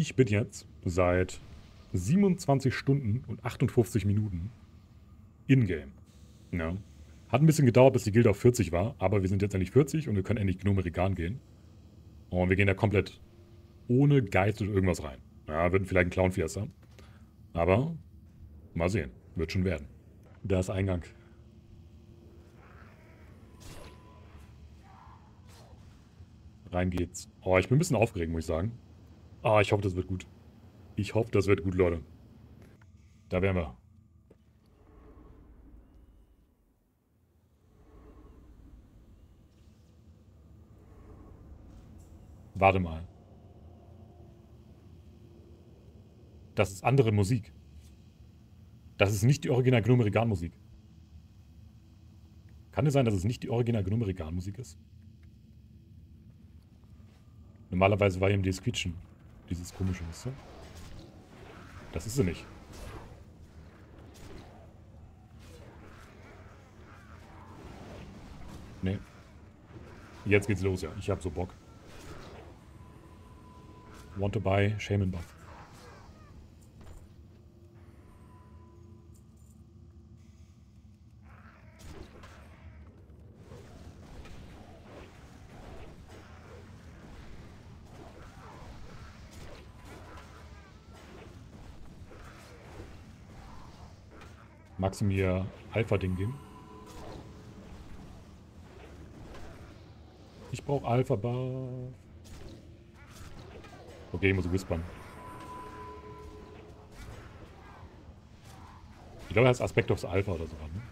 Ich bin jetzt seit 27 Stunden und 58 Minuten in-game. Ja. Hat ein bisschen gedauert, bis die Gilde auf 40 war, aber wir sind jetzt endlich 40 und wir können endlich Gnome Regan gehen. Und wir gehen da komplett ohne Geist oder irgendwas rein. Ja, wird vielleicht ein Clown Fiesta. Aber mal sehen. Wird schon werden. Da ist Eingang. Rein geht's. Oh, ich bin ein bisschen aufgeregt, muss ich sagen. Ah, ich hoffe, das wird gut. Ich hoffe, das wird gut, Leute. Da wären wir. Warte mal. Das ist andere Musik. Das ist nicht die original Gnome Musik. Kann es sein, dass es nicht die original Gnome Musik ist? Normalerweise war ihm dieses Quietschen. Dieses komische, weißt du? Das ist sie nicht. Nee. Jetzt geht's los, ja. Ich hab so Bock. Want to buy Shaman Buff. Magst mir Alpha-Ding geben? Ich brauche Alpha-Buff. Okay, ich muss whispern. Ich glaube, er heißt Aspect of Alpha oder so. Ne?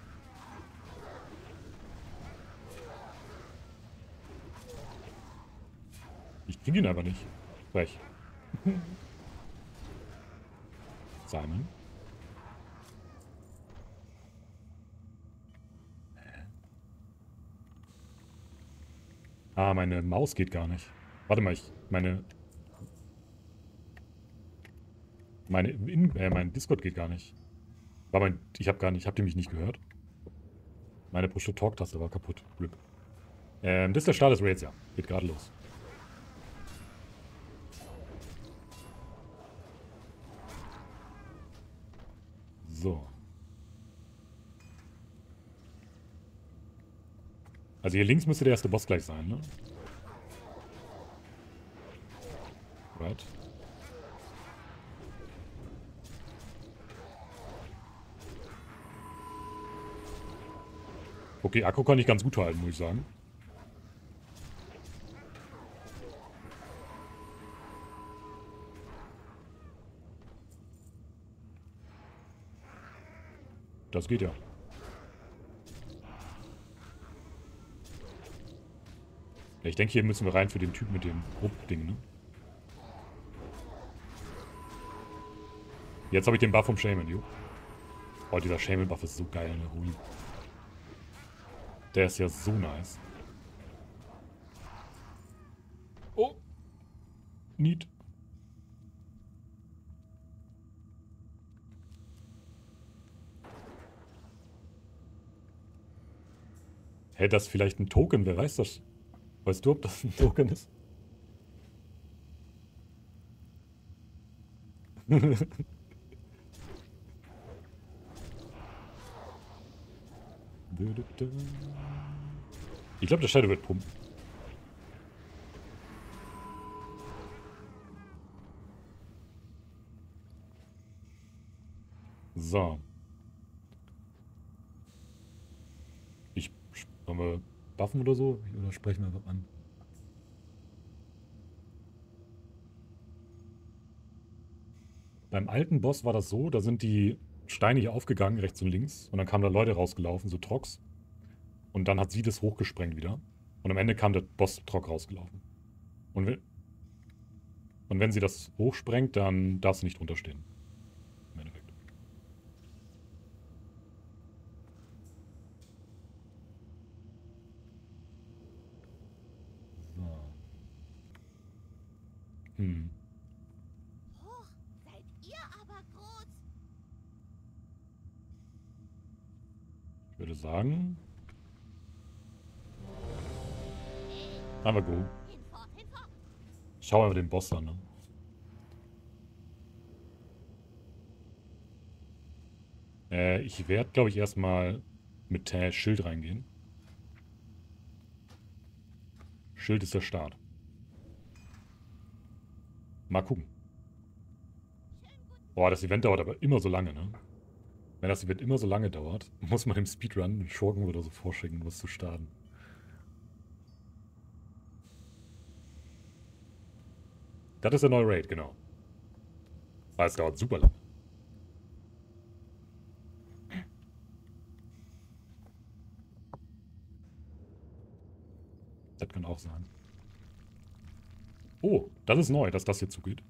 Ich kriege ihn aber nicht. Frech. Simon. Ah, meine Maus geht gar nicht. Warte mal, ich meine Meine, in, äh, mein Discord geht gar nicht. War mein, ich habe gar nicht, habt ihr mich nicht gehört? Meine Push-to-Talk-Taste war kaputt. Glück. Ähm, das ist der Start des Raids, ja. Geht gerade los. So. Also hier links müsste der erste Boss gleich sein, ne? Right. Okay, Akku kann ich ganz gut halten, muss ich sagen. Das geht ja. Ich denke, hier müssen wir rein für den Typ mit dem Rupp-Ding, ne? Jetzt habe ich den Buff vom Shaman, jo. Oh, dieser Shaman-Buff ist so geil, ne? Hui. Der ist ja so nice. Oh. Neat. Hä, hey, das vielleicht ein Token, wer weiß das? Weißt du, ob das ein Token ist? Ich glaube, der Shadow wird pumpen. So. Ich, wir buffen oder so? Oder sprechen wir einfach an? Beim alten Boss war das so, da sind die Steine hier aufgegangen, rechts und links. Und dann kamen da Leute rausgelaufen, so Trocks. Und dann hat sie das hochgesprengt wieder. Und am Ende kam der Boss-Trock rausgelaufen. Und wenn, und wenn sie das hochsprengt, dann darf sie nicht drunter stehen. sagen. Haben gut. Schau einfach den Boss an, ne? Äh, ich werde, glaube ich, erstmal mit äh, Schild reingehen. Schild ist der Start. Mal gucken. Boah, das Event dauert aber immer so lange, ne? Wenn das Event immer so lange dauert, muss man im Speedrun den Schurken oder so vorschicken, was zu starten. Das ist der neue Raid, genau. Aber es dauert super lang. Das kann auch sein. Oh, das ist neu, dass das hier zugeht.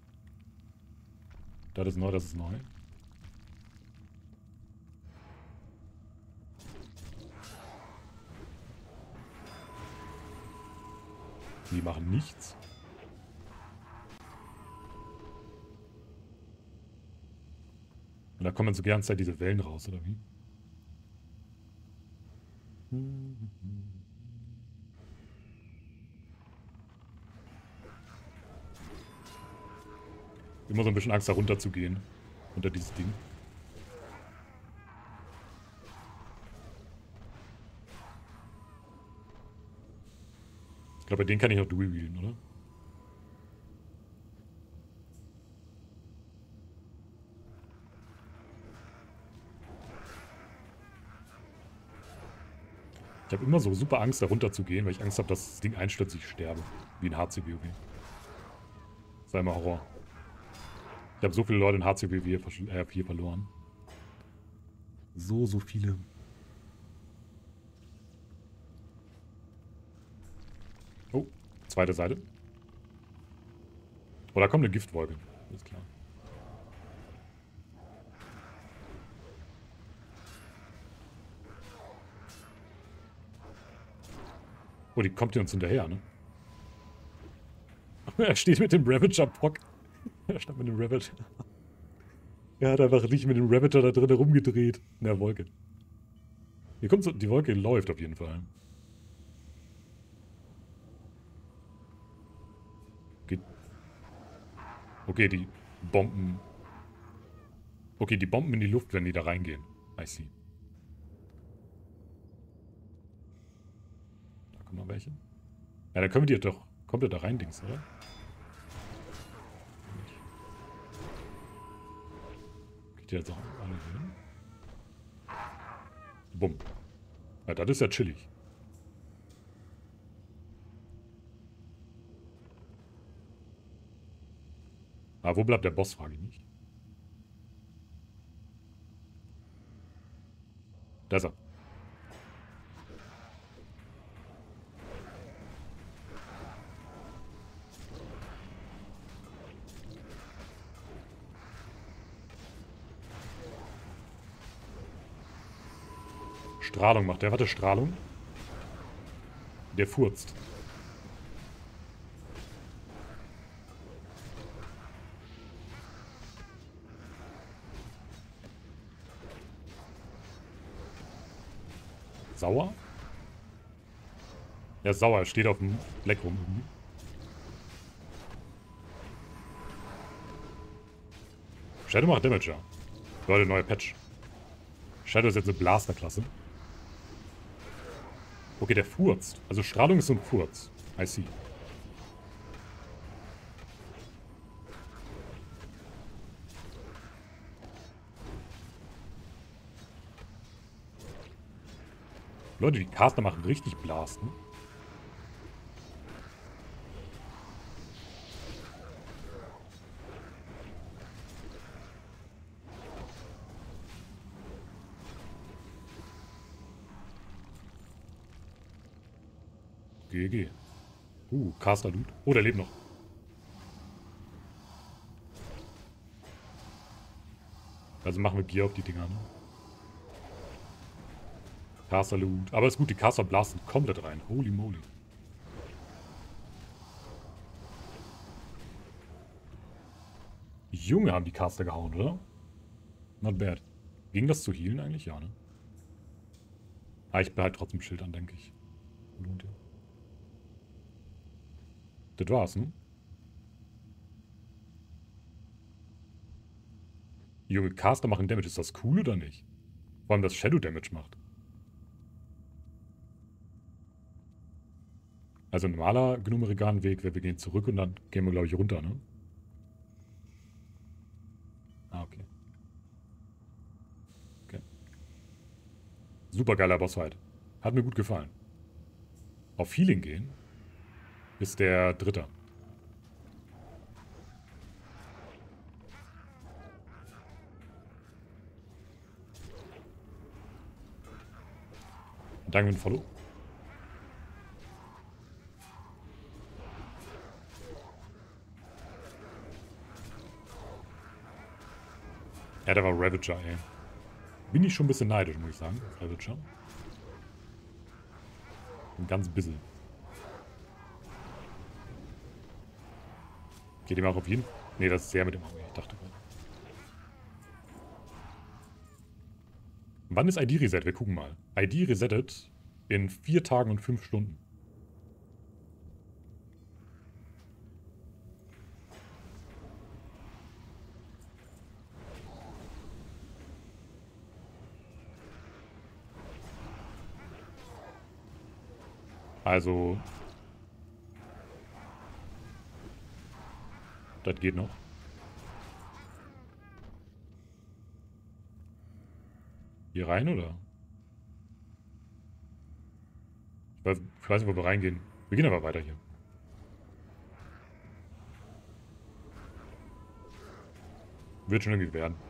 Das ist neu, das ist neu. Die machen nichts. Und da kommen so die Zeit diese Wellen raus, oder wie? Immer so ein bisschen Angst, da runter zu gehen. Unter dieses Ding. Glaube, bei denen kann ich noch Dual wheelen, oder? Ich habe immer so super Angst, da runter zu gehen, weil ich Angst habe, dass das Ding einstürzt, ich sterbe. Wie in HCBOW. Sei mal Horror. Ich habe so viele Leute in HCBW äh, hier verloren. So, so viele. Oh, zweite Seite. Oh, da kommt eine Giftwolke. Ist klar. Oh, die kommt hier uns hinterher, ne? er steht mit dem Ravager Brock. er stand mit dem Rabbit. er hat einfach nicht mit dem Ravager da drin herumgedreht. In der Wolke. Hier kommt so, die Wolke läuft auf jeden Fall. Okay, die Bomben. Okay, die Bomben in die Luft, wenn die da reingehen. I see. kommen noch welche. Ja, dann können wir die doch komplett da rein, Dings, oder? Geht die jetzt auch alle hin? Bumm. Ja, das ist ja chillig. Aber wo bleibt der Boss, frage ich mich. Da ist er. Strahlung macht der. Warte, Strahlung. Der furzt. Sauer? Er ist sauer, er steht auf dem Fleck rum. Mhm. Shadow macht Damage, ja. Leute, neue Patch. Shadow ist jetzt eine Blaster-Klasse. Okay, der furzt. Also Strahlung ist so ein Furz. I see. Leute, die Caster machen richtig Blasten. GG. Uh, Caster Loot. Oh, der lebt noch. Also machen wir Gear auf die Dinger, ne? Caster Loot. Aber ist gut, die Caster blasten komplett rein. Holy moly. Junge haben die Caster gehauen, oder? Not bad. Ging das zu healen eigentlich? Ja, ne? Ah, ich behalte trotzdem Schild an, denke ich. Lohnt ja. Das war's, ne? Junge, Caster machen Damage. Ist das cool oder nicht? Vor allem, dass Shadow Damage macht. Also ein normaler Gnumerigan-Weg wäre, wir gehen zurück und dann gehen wir, glaube ich, runter, ne? Ah, okay. Okay. Super geiler Bossfight. Hat mir gut gefallen. Auf Healing gehen ist der dritte. Danke für den Follow. Ja, der war Ravager, ey. Bin ich schon ein bisschen neidisch, muss ich sagen, Ravager. Ein ganz bisschen. Geht ihm auch auf jeden? Ne, das ist sehr mit dem Auge. Ich dachte gerade. Wann ist ID Reset? Wir gucken mal. ID resettet in vier Tagen und fünf Stunden. Also. Das geht noch. Hier rein, oder? Ich weiß, ich weiß nicht, wo wir reingehen. Wir gehen aber weiter hier. Wird schon irgendwie werden.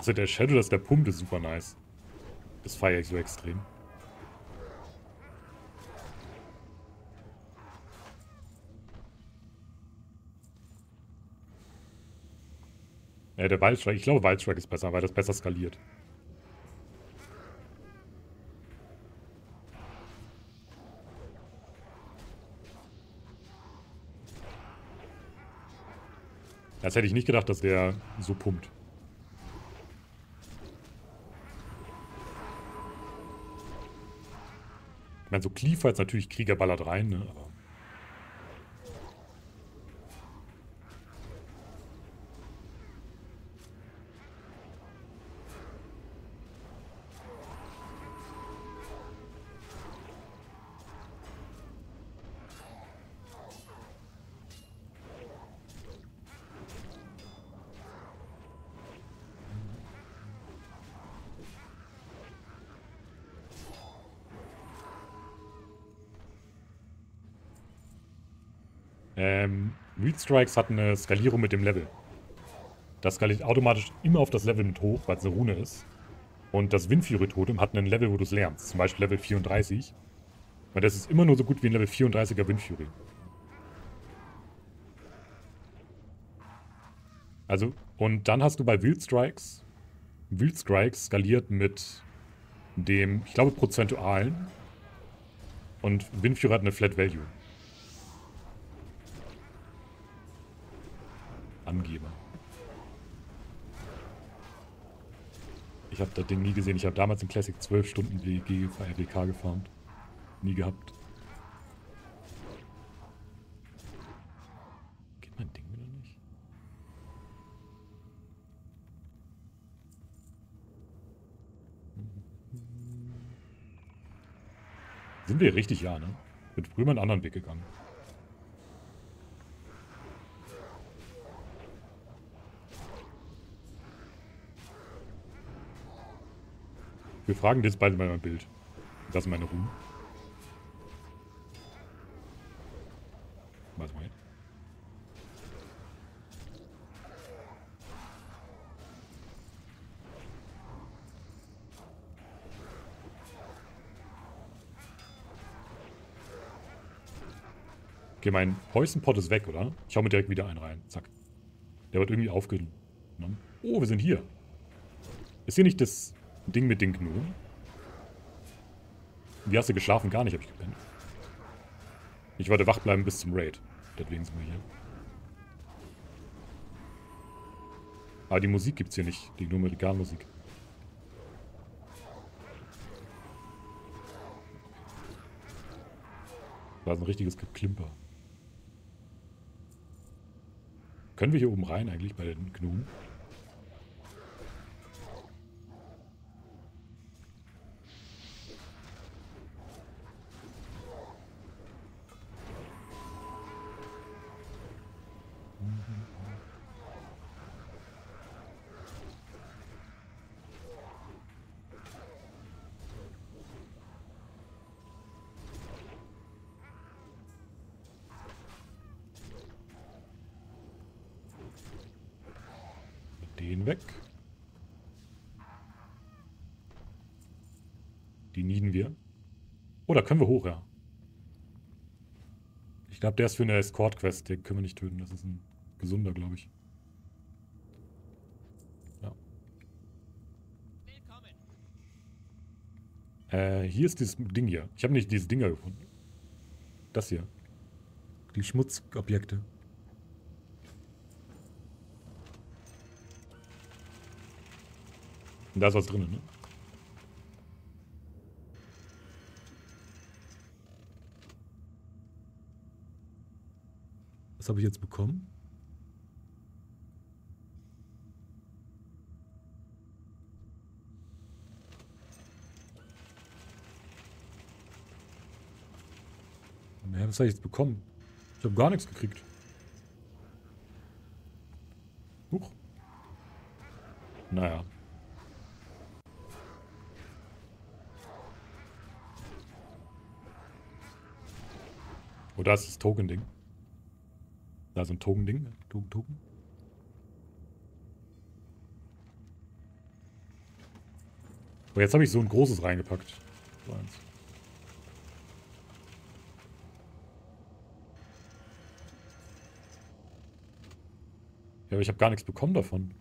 Also der Shadow, dass der pumpt, ist super nice. Das feiere ich so extrem. Ja, der Wildstrike, ich glaube Wildstrike ist besser, weil das besser skaliert. Das hätte ich nicht gedacht, dass der so pumpt. Ich meine, so Cleaver jetzt natürlich Krieger ballert rein, ne? Aber Ähm, Read Strikes hat eine Skalierung mit dem Level. Das skaliert automatisch immer auf das Level mit hoch, weil es eine Rune ist. Und das Windfury-Totem hat ein Level, wo du es lernst. Zum Beispiel Level 34. Und das ist immer nur so gut wie ein Level 34er Windfury. Also, und dann hast du bei Wild Strikes, Wild Strikes skaliert mit dem, ich glaube, prozentualen. Und Windfury hat eine Flat Value. Angeber. Ich habe das Ding nie gesehen. Ich habe damals in Classic 12 Stunden WG RWK gefarmt. Nie gehabt. Geht mein Ding wieder nicht? Sind wir richtig, ja, ne? Bin früher mal einen anderen Weg gegangen. Wir fragen jetzt beide mal mein Bild. Das ist meine Ruhe. Was mal. Okay, mein Häusenpot ist weg, oder? Ich hau mir direkt wieder einen rein. Zack. Der wird irgendwie aufgenommen. Oh, wir sind hier. Ist hier nicht das ein Ding mit den Gnu. Wie hast du geschlafen? Gar nicht, hab ich gepennt. Ich wollte wach bleiben bis zum Raid. Deswegen sind wir hier. Aber die Musik gibt's hier nicht. Die Gnome Regalmusik. war ist ein richtiges Geklimper. Können wir hier oben rein eigentlich bei den Gnomen? Da können wir hoch, ja. Ich glaube, der ist für eine Escort-Quest. Den können wir nicht töten. Das ist ein gesunder, glaube ich. Ja. Äh, hier ist dieses Ding hier. Ich habe nicht dieses Ding hier gefunden. Das hier. Die Schmutzobjekte. Und da ist was drin, ne? Habe ich jetzt bekommen? Naja, was habe ich jetzt bekommen? Ich habe gar nichts gekriegt. Huch. Naja. Oh, da ist das Token-Ding. Da ist ein Token-Ding. Token, Token. Oh, jetzt habe ich so ein großes reingepackt. So eins. Ja, aber ich habe gar nichts bekommen davon.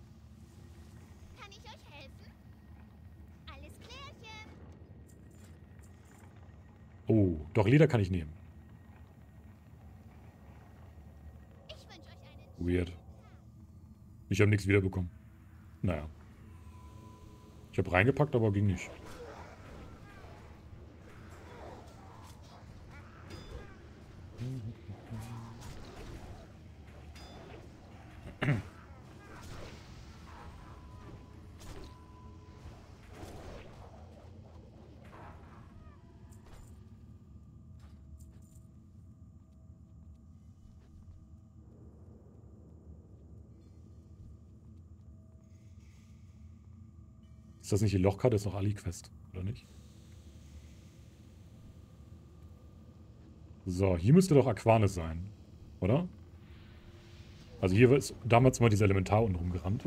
Kann ich euch helfen? Alles klärchen. Oh, doch Leder kann ich nehmen. Ich wünsche euch einen Weird. Ich habe nichts wiederbekommen. Naja. Ich habe reingepackt, aber ging nicht. Ist das nicht die Lochkarte? Das ist doch Ali-Quest, oder nicht? So, hier müsste doch Aquanis sein, oder? Also hier ist damals mal dieser Elementar unten rumgerannt.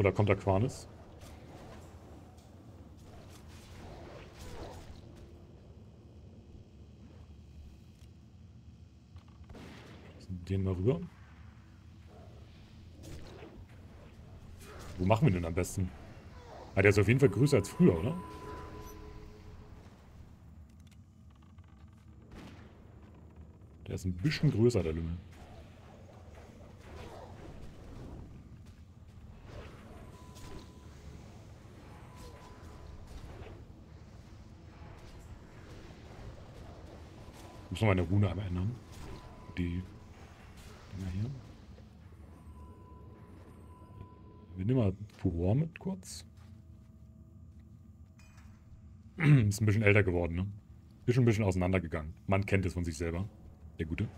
Oh, da kommt Aquanis. Den mal rüber. Wo machen wir den am besten? Ah, der ist auf jeden Fall größer als früher, oder? Der ist ein bisschen größer, der Lümmel. Muss noch meine Rune einmal ändern. Die Dinger hier. Wir nehmen mal Furor mit kurz. Ist ein bisschen älter geworden, ne? Ist schon ein bisschen auseinandergegangen. Man kennt es von sich selber. Der Gute.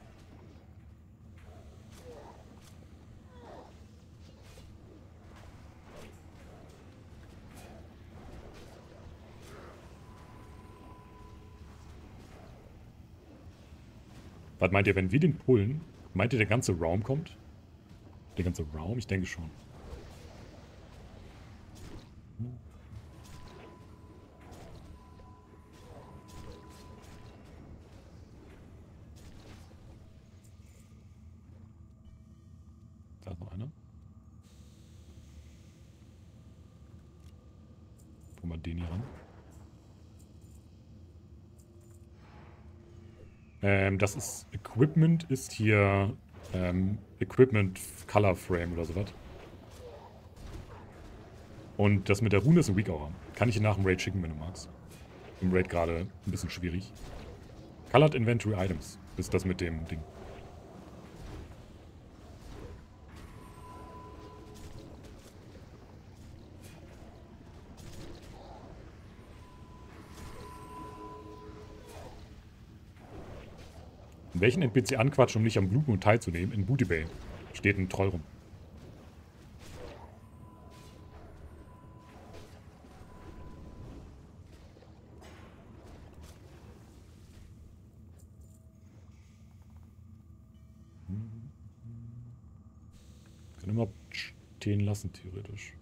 Was meint ihr, wenn wir den pullen, meint ihr, der ganze Raum kommt? Der ganze Raum? Ich denke schon. Da ist noch einer. Guck mal den hier ran. Ähm, das ist Equipment, ist hier ähm, Equipment Color Frame oder sowas. Und das mit der Rune ist ein Weak Aura. Kann ich dir nach dem Raid schicken, wenn du magst. Im Raid gerade ein bisschen schwierig. Colored Inventory Items ist das mit dem Ding. Welchen NPC anquatschen, um nicht am Bluten und teilzunehmen? In Booty Bay steht ein Troll rum. Kann immer stehen lassen, theoretisch.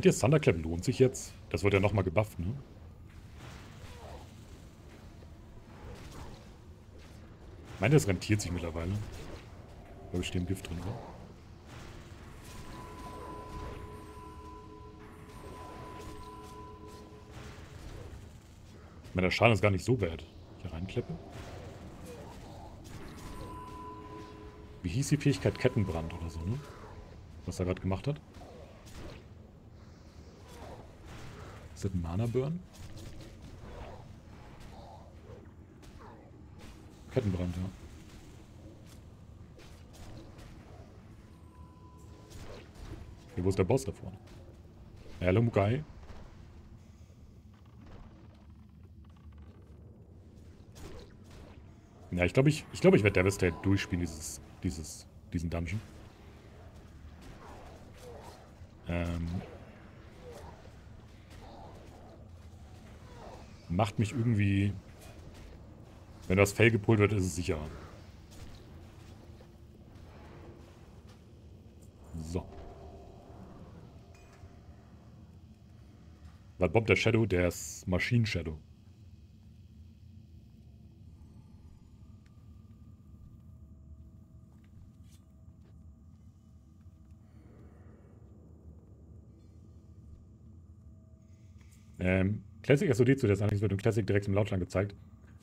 Meint ihr, Thunderclap lohnt sich jetzt? Das wird ja nochmal gebufft, ne? Meint ihr, es rentiert sich mittlerweile? Da steht Gift drin, oder? Ich meine, der Schaden ist gar nicht so bad. Hier reinkleppe. Wie hieß die Fähigkeit Kettenbrand oder so, ne? Was er gerade gemacht hat? Ist das ein Mana-Burn? Kettenbrand, ja. Hier, wo ist der Boss da vorne? Hello, Mukai. Ja, ich glaube, ich, ich, glaub, ich werde Devastate durchspielen, dieses, dieses, diesen Dungeon. Ähm, macht mich irgendwie... Wenn das Fell gepult wird, ist es sicher. So. Weil Bob der Shadow, der ist Machine Shadow. Ähm, Classic SOD zu der Ansicht wird im Classic direkt im Lautschlag gezeigt.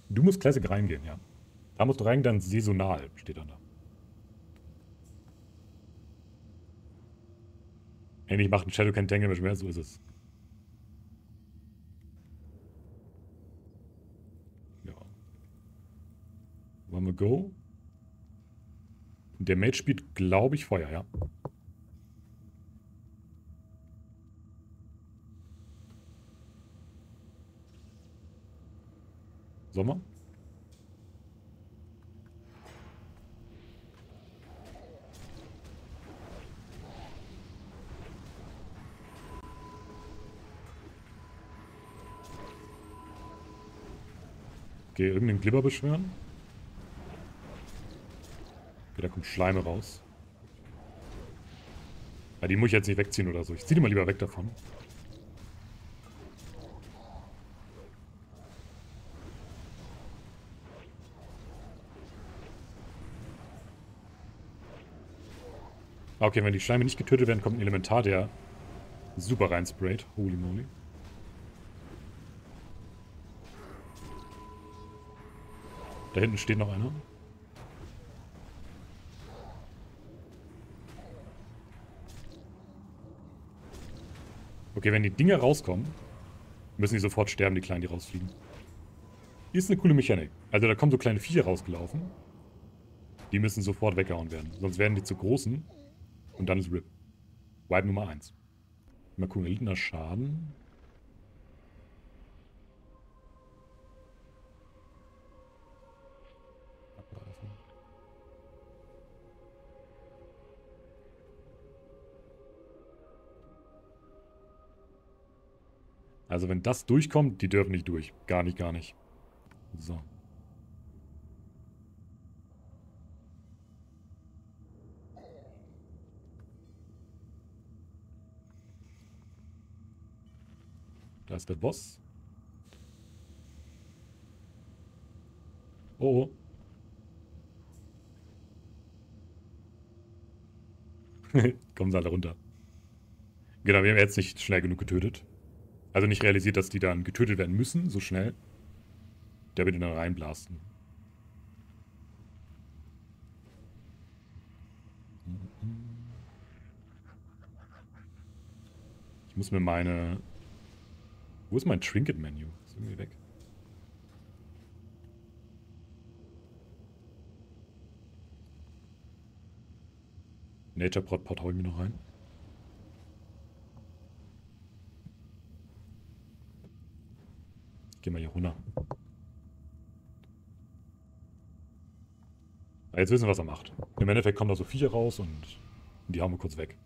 Du musst Classic reingehen, ja. Da musst du reingehen, dann saisonal steht dann da. Ähnlich macht ein Shadow kein Tangle mehr, so ist es. Ja. Wollen wir go? Der Mage spielt, glaube ich, Feuer, ja. Sommer? Okay, irgendeinen Glibber beschwören. Okay, da kommt Schleime raus. Ja, die muss ich jetzt nicht wegziehen oder so. Ich ziehe die mal lieber weg davon. Okay, wenn die Schleime nicht getötet werden, kommt ein Elementar, der super reinsprayt. Holy moly. Da hinten steht noch einer. Okay, wenn die Dinger rauskommen, müssen die sofort sterben, die Kleinen, die rausfliegen. Ist eine coole Mechanik. Also da kommen so kleine Viecher rausgelaufen. Die müssen sofort weggehauen werden. Sonst werden die zu großen und dann ist RIP. Wipe Nummer 1. Mal gucken, erlittener Schaden. Also wenn das durchkommt, die dürfen nicht durch. Gar nicht, gar nicht. So. Da ist der Boss. Oh. oh. Kommen sie alle runter. Genau, wir haben jetzt nicht schnell genug getötet. Also nicht realisiert, dass die dann getötet werden müssen, so schnell. Der wird ihn dann reinblasten. Ich muss mir meine... Wo ist mein Trinket-Menü? Ist irgendwie weg. Nature Prod Pot hau ich mir noch rein. Gehen wir hier runter. Jetzt wissen wir, was er macht. Im Endeffekt kommen da so Viecher raus und die hauen wir kurz weg.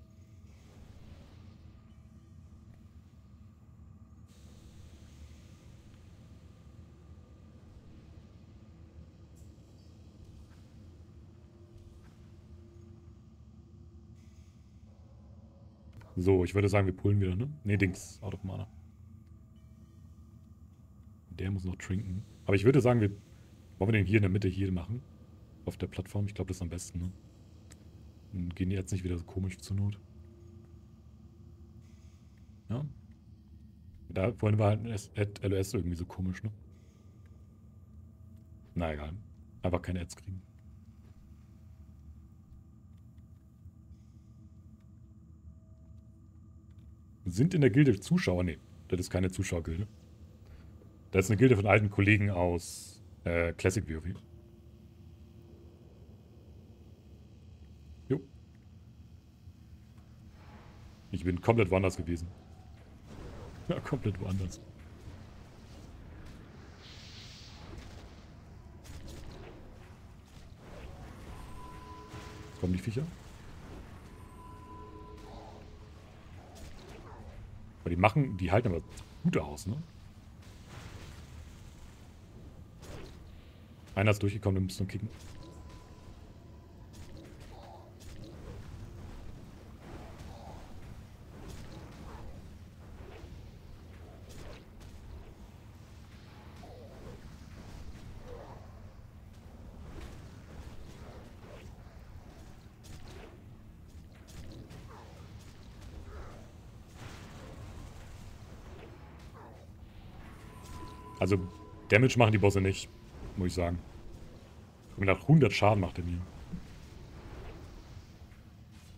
So, ich würde sagen, wir pullen wieder, ne? Ne, Dings, out of mana. Der muss noch trinken. Aber ich würde sagen, wir wollen wir den hier in der Mitte hier machen. Auf der Plattform. Ich glaube, das ist am besten, ne? Dann gehen die jetzt nicht wieder so komisch zur Not. Ja. Da vorhin war halt LOS irgendwie so komisch, ne? Na egal. Einfach keine Ads kriegen. Sind in der Gilde Zuschauer? Nee, das ist keine Zuschauergilde. Das ist eine Gilde von alten Kollegen aus äh, Classic WoW. Jo. Ich bin komplett woanders gewesen. Ja, komplett woanders. Kommen die Viecher. Aber die machen, die halten aber gut aus, ne? Einer ist durchgekommen, wir müssen nur kicken. Also, Damage machen die Bosse nicht, muss ich sagen. Habe gedacht, 100 Schaden macht er mir.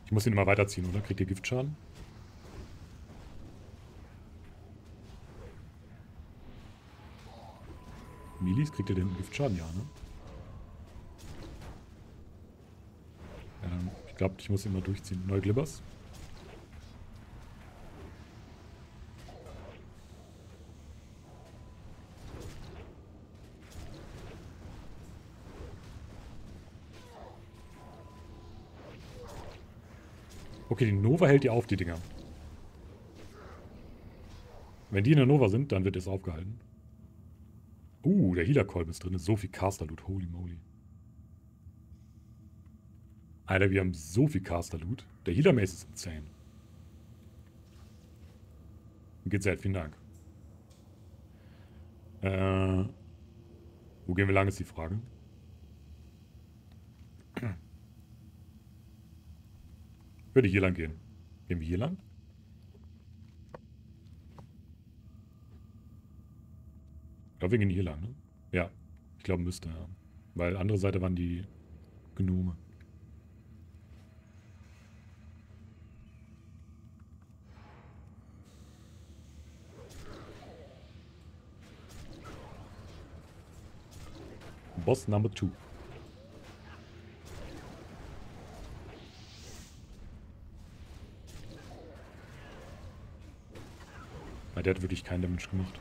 Ich muss ihn immer weiterziehen, oder? Kriegt ihr Giftschaden? Milis, kriegt ihr den Giftschaden? Ja, ne? Ja, ich glaube, ich muss ihn mal durchziehen. Neue Glibbers. Okay, die Nova hält die auf, die Dinger. Wenn die in der Nova sind, dann wird es aufgehalten. Uh, der Healer-Kolb ist drin. so viel Caster-Loot. Holy moly. Alter, wir haben so viel Caster-Loot. Der Healer-Mace ist insane. Geht's halt, vielen Dank. Äh, wo gehen wir lang, ist die Frage. Würde hier lang gehen. Gehen wir hier lang? Ich glaube, wir gehen hier lang, ne? Ja. Ich glaube, müsste, ja. Weil andere Seite waren die Gnome. Boss number two. der hat wirklich keinen Damage gemacht.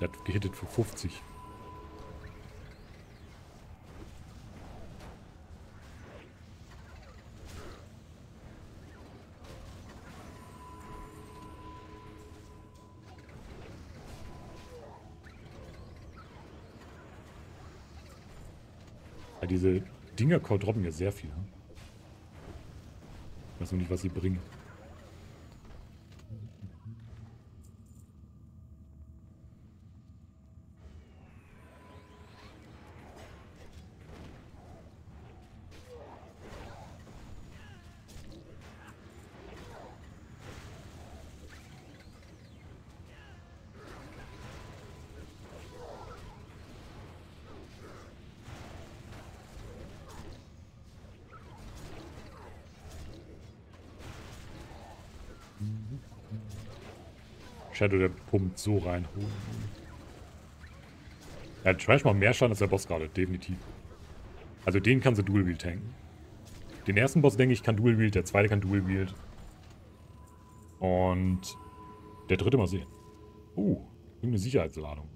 Der hat gehittet für 50. Ja, diese Dinger droppen ja sehr viel. Ich weiß noch nicht, was sie bringen. Shadow, der pumpt so rein. Ja, Trash macht mehr Schaden als der Boss gerade, definitiv. Also den kann sie Dual Wield tanken. Den ersten Boss, denke ich, kann Dual Wield, der zweite kann Dual Wield. Und der dritte mal sehen. Uh, irgendeine Sicherheitsladung.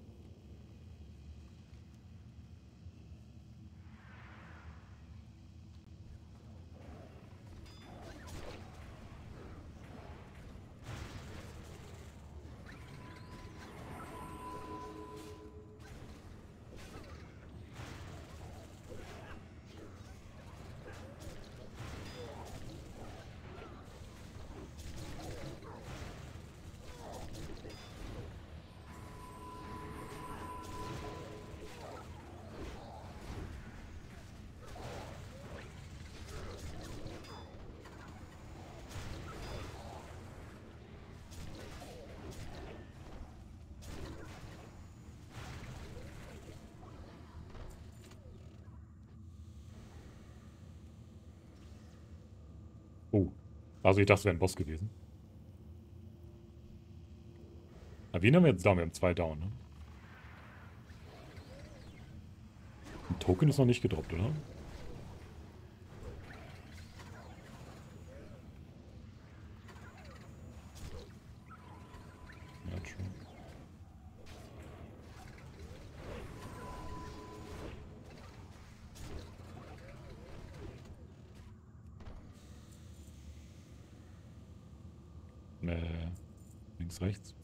Oh. Also ich dachte, es wäre ein Boss gewesen. Na, wen haben wir jetzt da? Wir haben zwei down, ne? Ein Token ist noch nicht gedroppt, oder? Ja, true. Äh, links, rechts.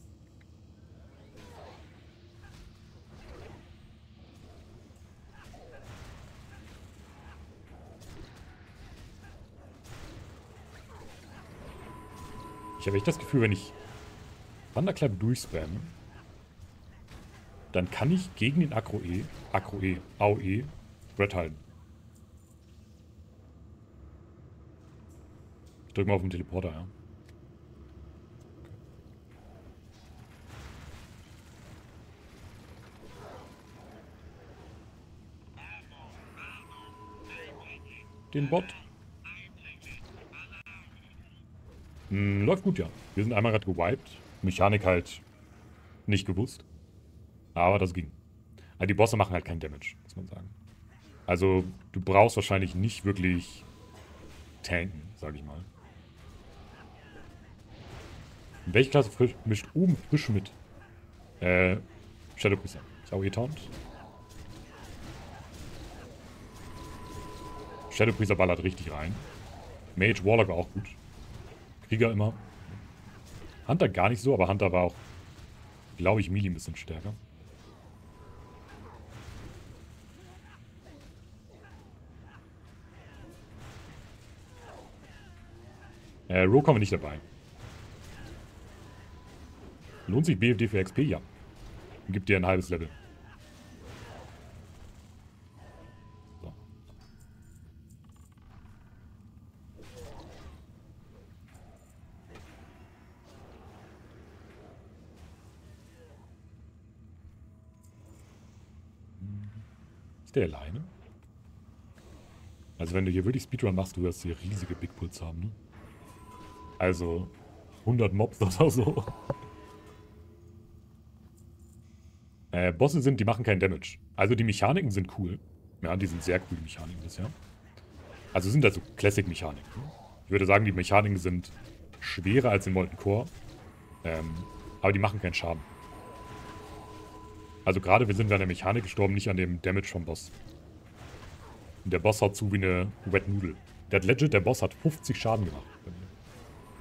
Ich habe echt das Gefühl, wenn ich Thunderclap durchspamme, dann kann ich gegen den Akro-E, Akro-E, AOE, Red halten. Ich drücke mal auf den Teleporter, ja. Den Bot. Hm, läuft gut, ja. Wir sind einmal gerade gewiped. Mechanik halt nicht gewusst. Aber das ging. Also die Bosse machen halt keinen Damage, muss man sagen. Also du brauchst wahrscheinlich nicht wirklich tanken, sag ich mal. Welche Klasse frisch, mischt oben frisch mit? Äh, Shadow Priester. Ist auch ihr Taunt? Shadow Priester ballert richtig rein. Mage Warlock war auch gut. Krieger immer. Hunter gar nicht so, aber Hunter war auch, glaube ich, Melee ein bisschen stärker. Äh, Rogue haben wir nicht dabei. Lohnt sich BFD für XP? Ja. Gibt dir ein halbes Level. Der alleine? Also wenn du hier wirklich Speedrun machst, du wirst hier riesige Big Pulls haben, ne? Also 100 Mobs oder so. Äh, Bosse sind, die machen keinen Damage. Also die Mechaniken sind cool. Ja, die sind sehr cool, die Mechaniken bisher. Also sind also Classic-Mechaniken. Ich würde sagen, die Mechaniken sind schwerer als in Molten Core. Ähm, aber die machen keinen Schaden. Also gerade wir sind an der Mechanik gestorben, nicht an dem Damage vom Boss. Und der Boss haut zu wie eine Wet Noodle. Der hat legit, der Boss hat 50 Schaden gemacht.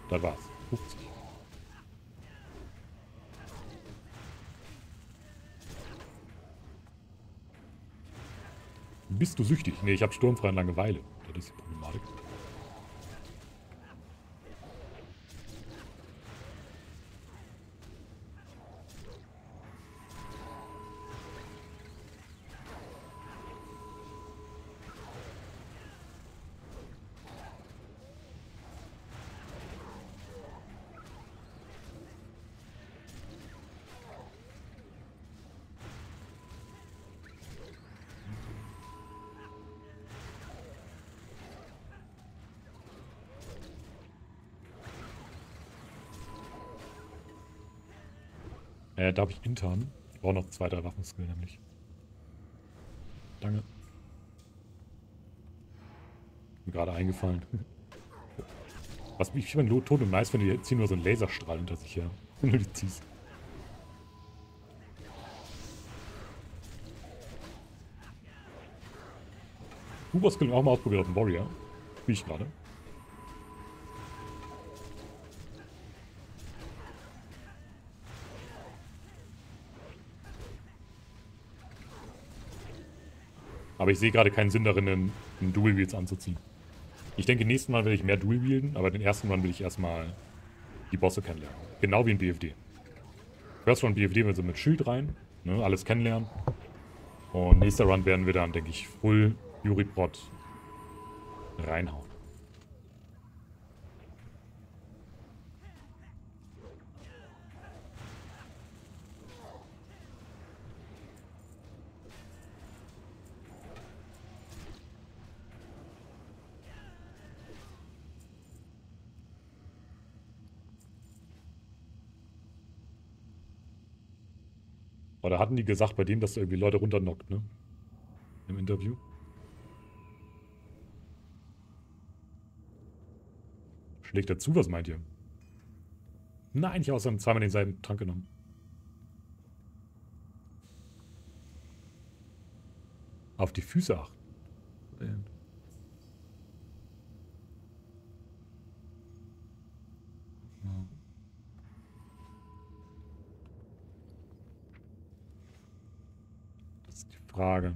Da war's. 50. Bist du süchtig? Nee, ich habe sturmfreie Langeweile. Das ist die Problematik. Äh, da ich intern. Ich brauche noch zwei, drei Waffenskill nämlich. Danke. Mir gerade eingefallen. Was ich finde tot und nice, wenn die ziehen nur so einen Laserstrahl hinter sich her. Wenn du die ziehst. Huber Skill auch mal ausprobiert auf dem Warrior. Wie ich gerade. Aber ich sehe gerade keinen Sinn darin, einen, Dual Wheels anzuziehen. Ich denke, nächsten Mal will ich mehr Dual wielden, aber den ersten Run will ich erstmal die Bosse kennenlernen. Genau wie in BFD. First Run BFD wir so mit Schild rein, ne, alles kennenlernen. Und nächster Run werden wir dann, denke ich, Full Yuriprot reinhauen. Oder hatten die gesagt bei dem, dass er irgendwie Leute runternockt, ne? Im Interview. Schlägt er zu, was meint ihr? Nein, ich habe aus zweimal denselben Trank genommen. Auf die Füße achten. Das ist die Frage.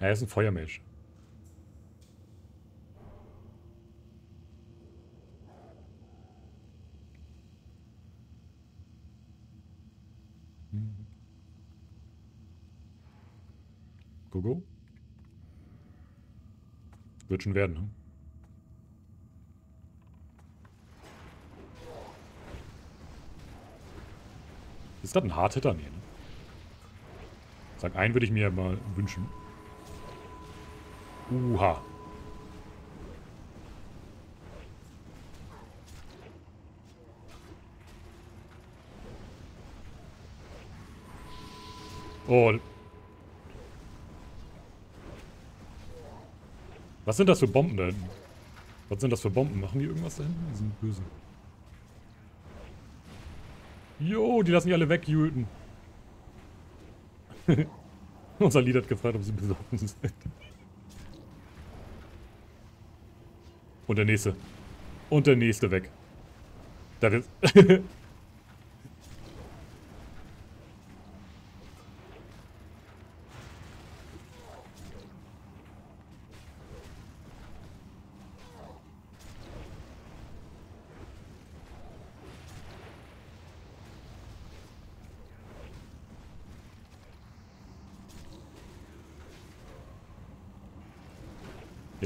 Er ist ein Feuermensch. Gogo? Wird schon werden, ne? Ist das ein Hardhitter? Nee, ne? Sag, einen würde ich mir mal wünschen. Uha. Oh. Was sind das für Bomben da hinten? Was sind das für Bomben? Machen die irgendwas da hinten? Die sind böse. Jo, die lassen die alle wegjulten. Unser Lied hat gefragt, ob sie besoffen sind. Und der nächste. Und der nächste weg. Das ist...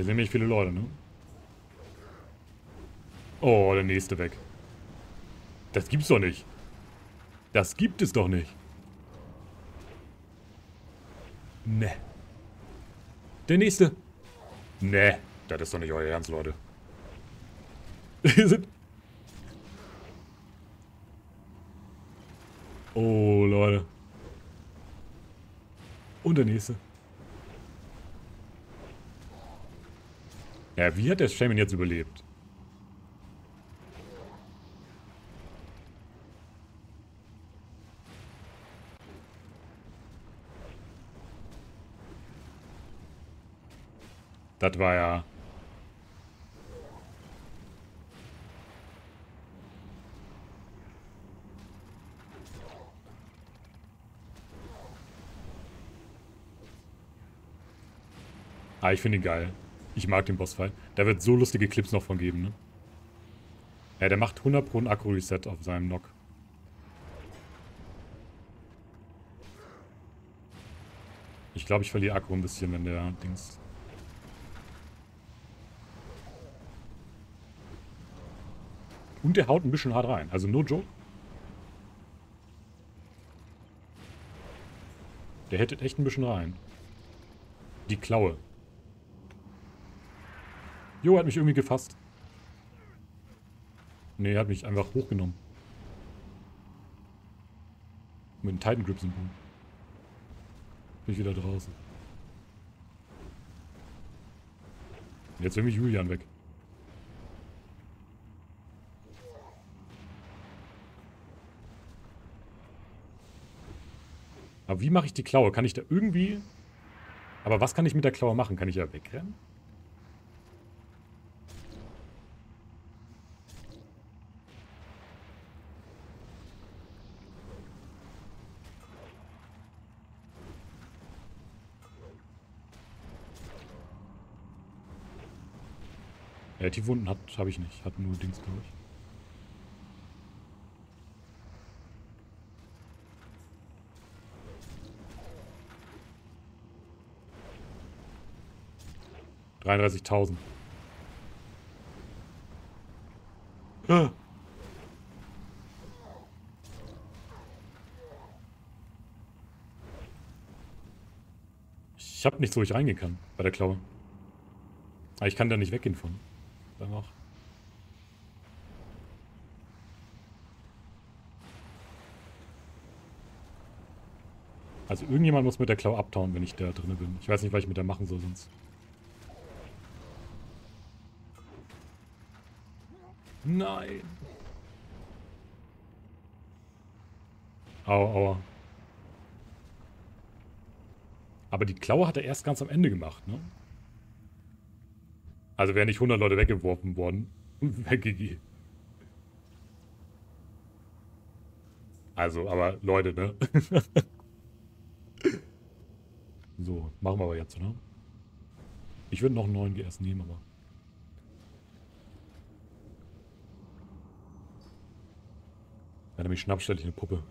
sind nämlich viele Leute, ne? Oh, der nächste weg. Das gibt's doch nicht. Das gibt es doch nicht. Ne. Der nächste. Ne. Das ist doch nicht euer Ernst, Leute. Wir sind... Oh, Leute. Und der nächste. Ja, wie hat der Shaman jetzt überlebt? Das war ja... Ah, ich finde ihn geil. Ich mag den Bossfight. Da wird so lustige Clips noch von geben, ne? Ja, der macht 100 Pro Akku-Reset auf seinem Knock. Ich glaube, ich verliere Akku ein bisschen, wenn der Dings... Und der haut ein bisschen hart rein. Also no joke. Der hättet echt ein bisschen rein. Die Klaue. Jo, hat mich irgendwie gefasst. Nee, er hat mich einfach hochgenommen. Mit dem Titan Grip Symbol. Bin ich wieder draußen. Jetzt will mich Julian weg. Aber wie mache ich die Klaue? Kann ich da irgendwie... Aber was kann ich mit der Klaue machen? Kann ich ja wegrennen? Ja, die Wunden habe ich nicht. Hat nur Dings, glaube ich. Dreiunddreißigtausend. Ich habe nichts, wo ich reingehen kann bei der Klaue. Aber ich kann da nicht weggehen von danach. Also irgendjemand muss mit der Klaue abtauen, wenn ich da drin bin. Ich weiß nicht, was ich mit der machen soll sonst. Nein. Aua, aua. Aber die Klaue hat er erst ganz am Ende gemacht, ne? Also wären nicht 100 Leute weggeworfen worden. Weggegeben. Also, aber Leute, ne? so, machen wir aber jetzt, ne? Ich würde noch einen neuen GS nehmen, aber... Wenn er mich schnappt, stelle ich eine Puppe.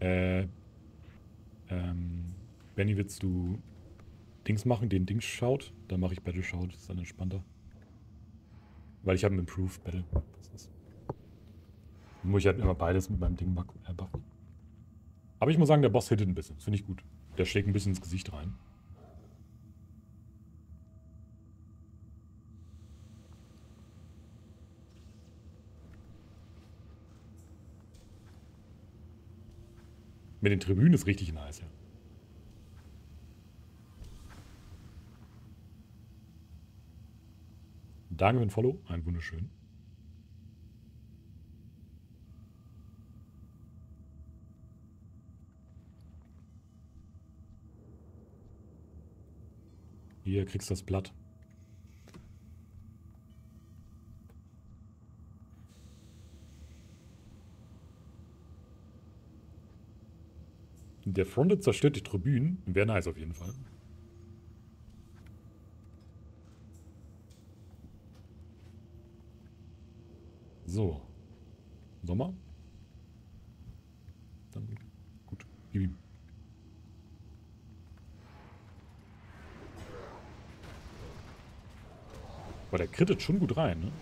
Äh, ähm, Benny, willst du Dings machen, den Dings schaut? Dann mache ich Battle Shout, ist dann entspannter. Weil ich habe einen Improved Battle. Das ist. Dann muss ich halt immer beides mit meinem Ding buffen. Aber ich muss sagen, der Boss hittet ein bisschen. Finde ich gut. Der schlägt ein bisschen ins Gesicht rein. Mit den Tribünen ist richtig nice, ja. Danke für den Follow. Ein wunderschön. Hier kriegst du das Blatt. Der Fronted zerstört die Tribünen. Wäre nice auf jeden Fall. So. Sommer. Dann gut. Gib ihm. Aber der krittet schon gut rein, ne?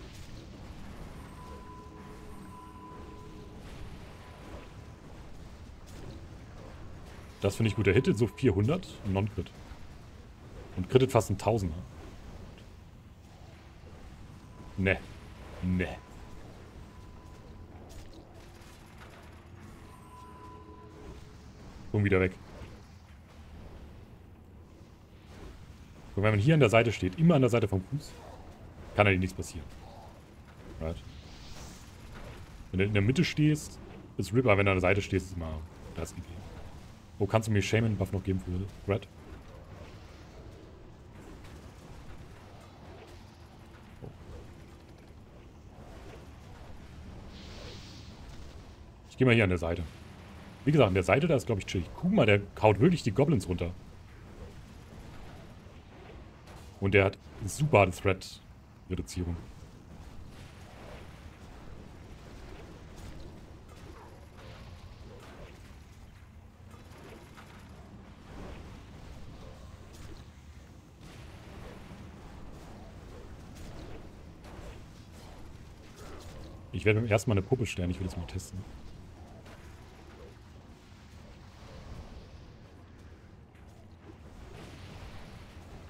Das finde ich gut. Er hittet so 400 Non-Crit. Und crittet fast ein Tausender. Ne. Ne. Komm wieder weg. Und wenn man hier an der Seite steht, immer an der Seite vom Fuß, kann eigentlich nichts passieren. Right. Wenn du in der Mitte stehst, ist Ripper, wenn du an der Seite stehst, ist immer das gegeben. Oh, kannst du mir Shaman Buff noch geben für Red? Oh. Ich gehe mal hier an der Seite. Wie gesagt, an der Seite, da ist, glaube ich, chillig. Guck mal, der kaut wirklich die Goblins runter. Und der hat super Threat-Reduzierung. Ich werde mir erstmal eine Puppe stellen, ich will das mal testen.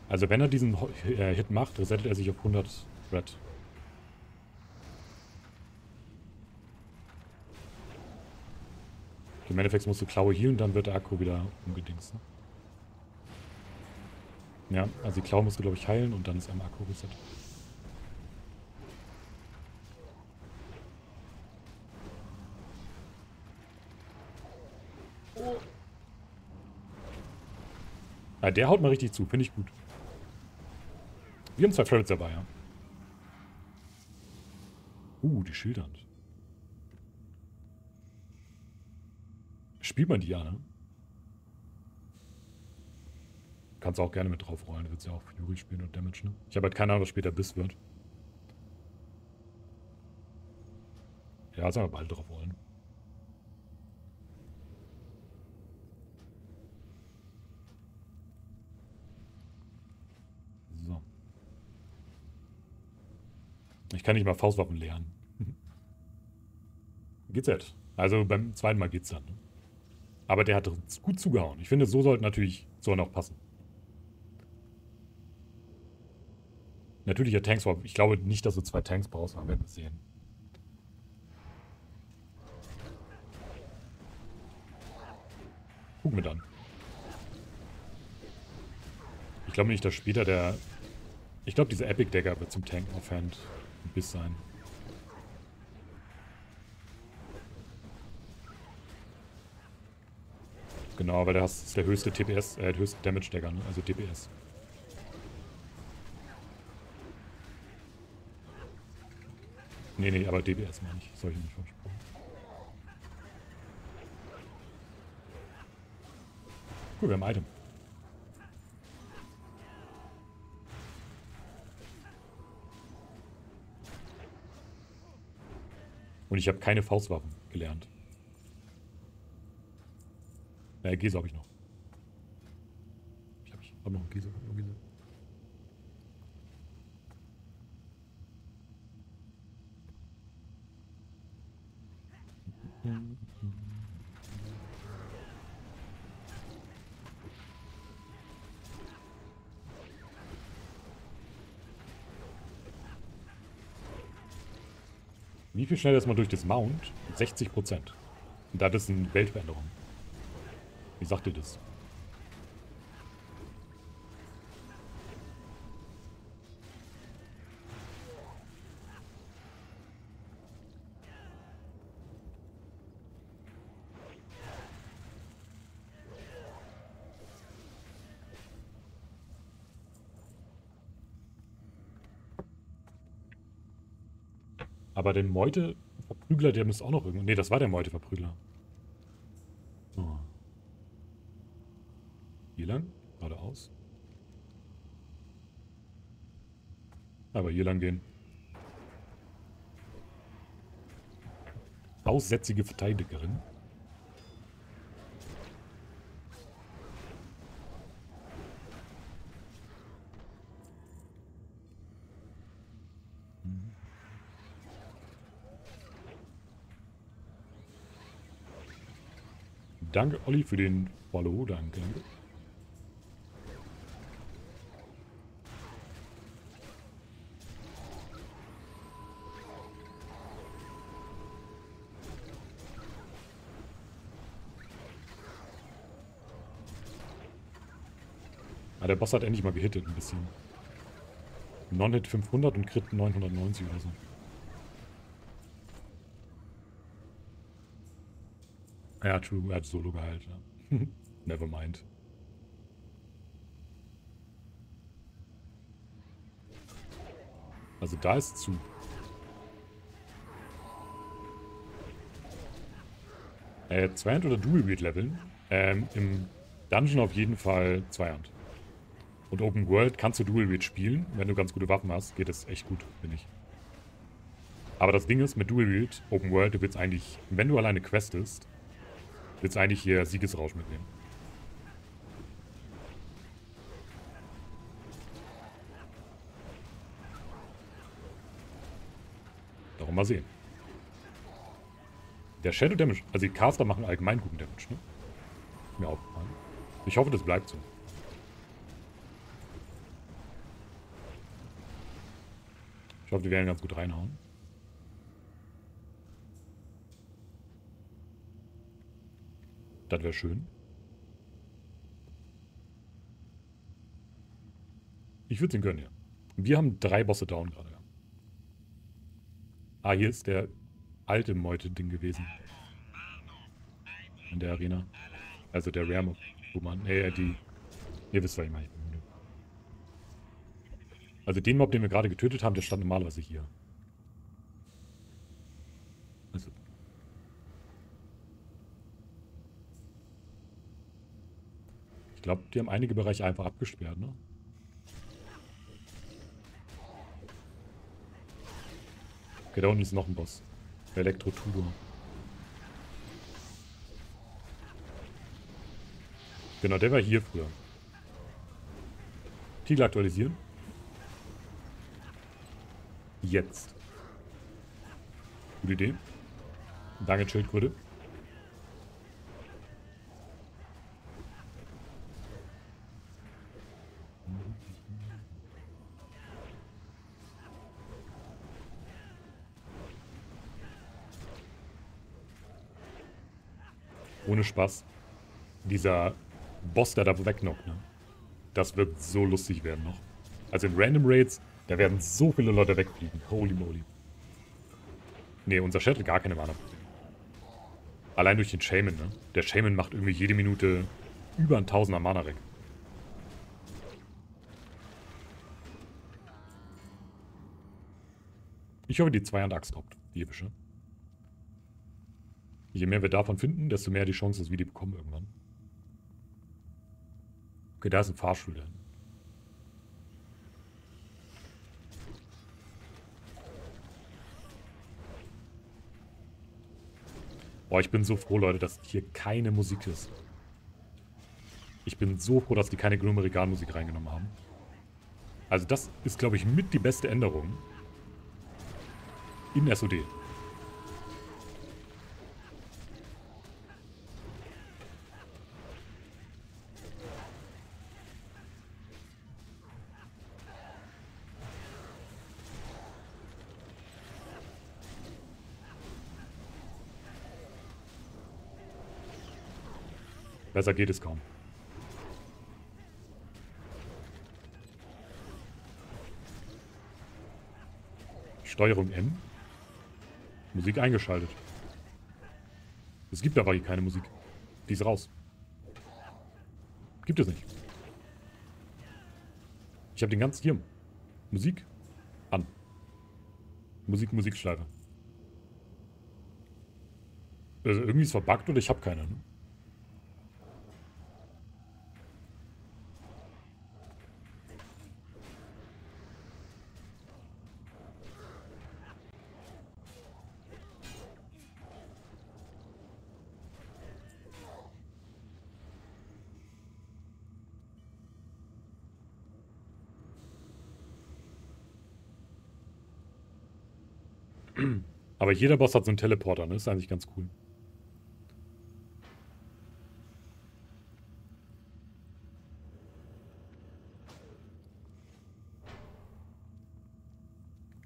Also wenn er diesen äh, Hit macht, resettet er sich auf 100 Red. Im Endeffekt musst du Klaue healen, dann wird der Akku wieder umgedingst. Ne? Ja, also die Klaue musst du, glaube ich, heilen und dann ist er am Akku resettet. Ja, der haut mal richtig zu, finde ich gut. Wir haben zwei Ferrets dabei, ja. Uh, die Schildernd. Spielt man die ja, ne? Kannst auch gerne mit drauf rollen. Du willst ja auch Fury spielen und Damage, ne? Ich habe halt keine Ahnung, was später Biss wird. Ja, sagen wir beide drauf rollen. So. Ich kann nicht mal Faustwaffen lernen. geht's jetzt. Also beim zweiten Mal geht's dann. Ne? Aber der hat gut zugehauen. Ich finde, so sollte natürlich so noch passen. Natürlicher Tankswap. Ich glaube nicht, dass du zwei Tanks brauchst, aber werden wir sehen. Gucken wir dann. Ich glaube nicht, dass später der... Ich glaube, dieser Epic Dagger wird zum Tank Offhand ein Biss sein. Genau, weil das ist der höchste TPS, äh, der höchste Damage Dagger, ne? also DPS. Nee, nee, aber DPS meine ich. Soll ich nicht versprochen. Gut, wir haben Item. Und ich habe keine Faustwaffen gelernt. Äh, Gese habe ich noch. Ich habe hab noch einen Gese. Einen Gese. Wie viel schneller ist man durch das Mount? 60 Prozent. Und das ist eine Weltveränderung. Wie sagt ihr das? Aber den Meute-Verprügler, der muss auch noch irgendwo. Ne, das war der Meute-Verprügler. Oh. Hier lang? Geradeaus. Aber hier lang gehen. Aussätzige Verteidigerin. Danke, Olli, für den Follow. Danke. Ah, der Boss hat endlich mal gehittet ein bisschen. Non-Hit 500 und Crit 990 oder so. Ja, true. Er hat Solo geheilt. Ja. Never mind. Also da ist zu. Äh, Zweihand oder Dual Wield leveln? Ähm, im Dungeon auf jeden Fall Zweihand. Und Open World kannst du Dual Wield spielen. Wenn du ganz gute Waffen hast, geht das echt gut, finde ich. Aber das Ding ist, mit Dual Wield, Open World, du willst eigentlich, wenn du alleine questest, Jetzt eigentlich hier Siegesrausch mitnehmen. Darum mal sehen. Der Shadow Damage, also die Caster machen allgemein guten Damage, ne? Ist mir aufgefallen. Ich hoffe, das bleibt so. Ich hoffe, die werden ganz gut reinhauen. Das wäre schön. Ich würde es ihn gönnen, ja. Wir haben drei Bosse down gerade. Ah, hier ist der alte Meute-Ding gewesen. In der Arena. Also der Rare Mob. Nee, die... Ihr wisst, was ich meine. Also den Mob, den wir gerade getötet haben, der stand normalerweise hier. Also... Ich glaube, die haben einige Bereiche einfach abgesperrt, ne? Okay, da unten ist noch ein Boss. Elektro Tudor. Genau, der war hier früher. Titel aktualisieren. Jetzt. Gute Idee. Danke, Schildkröte. Ohne Spaß. Dieser Boss, der da wegknockt, ne? Das wird so lustig werden noch. Also in Random Raids, da werden so viele Leute wegfliegen. Holy moly. Ne, unser Shuttle gar keine Mana. Allein durch den Shaman, ne? Der Shaman macht irgendwie jede Minute über ein Tausender Mana weg. Ich hoffe, die Zweihand-Axt kommt, die epische. Je mehr wir davon finden, desto mehr die Chance, dass wir die bekommen irgendwann. Okay, da ist ein Fahrstuhl drin. Boah, ich bin so froh, Leute, dass hier keine Musik ist. Ich bin so froh, dass die keine Gloomerigan-Musik reingenommen haben. Also das ist, glaube ich, mit die beste Änderung in SOD. Besser geht es kaum. Steuerung M. Musik eingeschaltet. Es gibt aber hier keine Musik. Die ist raus. Gibt es nicht. Ich habe den ganzen hier. Musik an. Musik, Musikschleife. Also irgendwie ist es verbuggt oder ich habe keine. Ne? Aber jeder Boss hat so einen Teleporter, ne? Ist eigentlich ganz cool.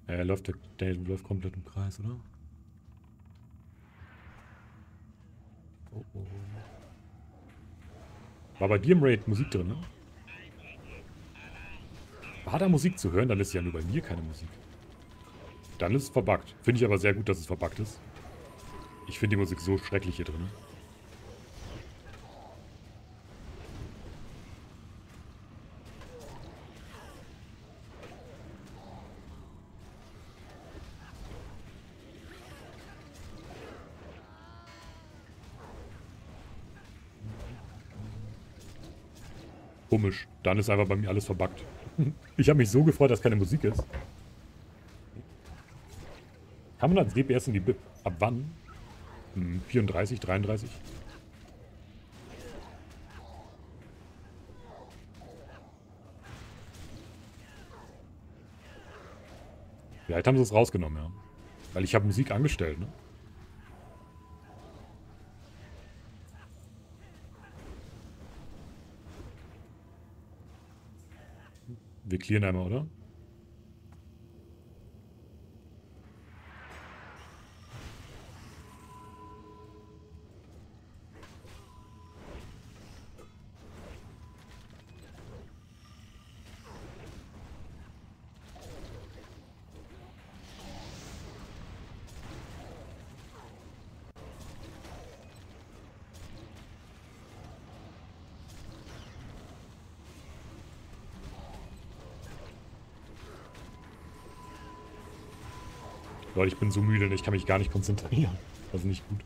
Er läuft, der, der läuft komplett im Kreis, oder? Oh, oh. War bei dir im Raid Musik drin, ne? War da Musik zu hören? Dann ist ja nur bei mir keine Musik. Dann ist es verbuggt. Finde ich aber sehr gut, dass es verbuggt ist. Ich finde die Musik so schrecklich hier drin. Komisch. Dann ist einfach bei mir alles verbuggt. Ich habe mich so gefreut, dass keine Musik ist. Kann man als DPS in die BIP? Ab wann? Hm, 34, 33? Vielleicht haben sie es rausgenommen, ja. Weil ich habe Musik angestellt, ne? Wir clearen einmal, oder? Leute, ich bin so müde und ich kann mich gar nicht konzentrieren. Das ist nicht gut.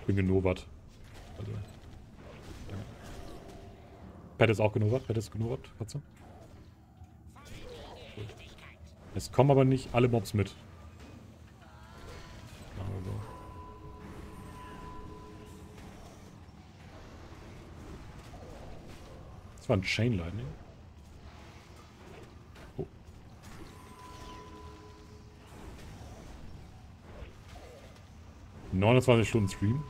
Ich bin genobert. Also. Pat ist auch genobert. Pat ist genobert. Katze. Gut. Es kommen aber nicht alle Mobs mit. Machen wir so. Das war ein Chain Lightning. ...29 Stunden Stream.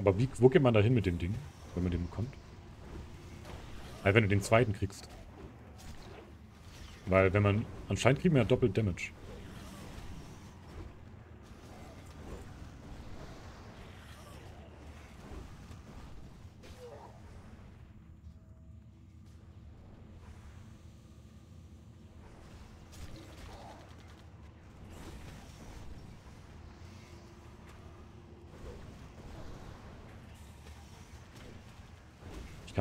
Aber wie, wo geht man da hin mit dem Ding, wenn man den bekommt? Also wenn du den zweiten kriegst. Weil wenn man... Anscheinend kriegen wir ja doppelt Damage.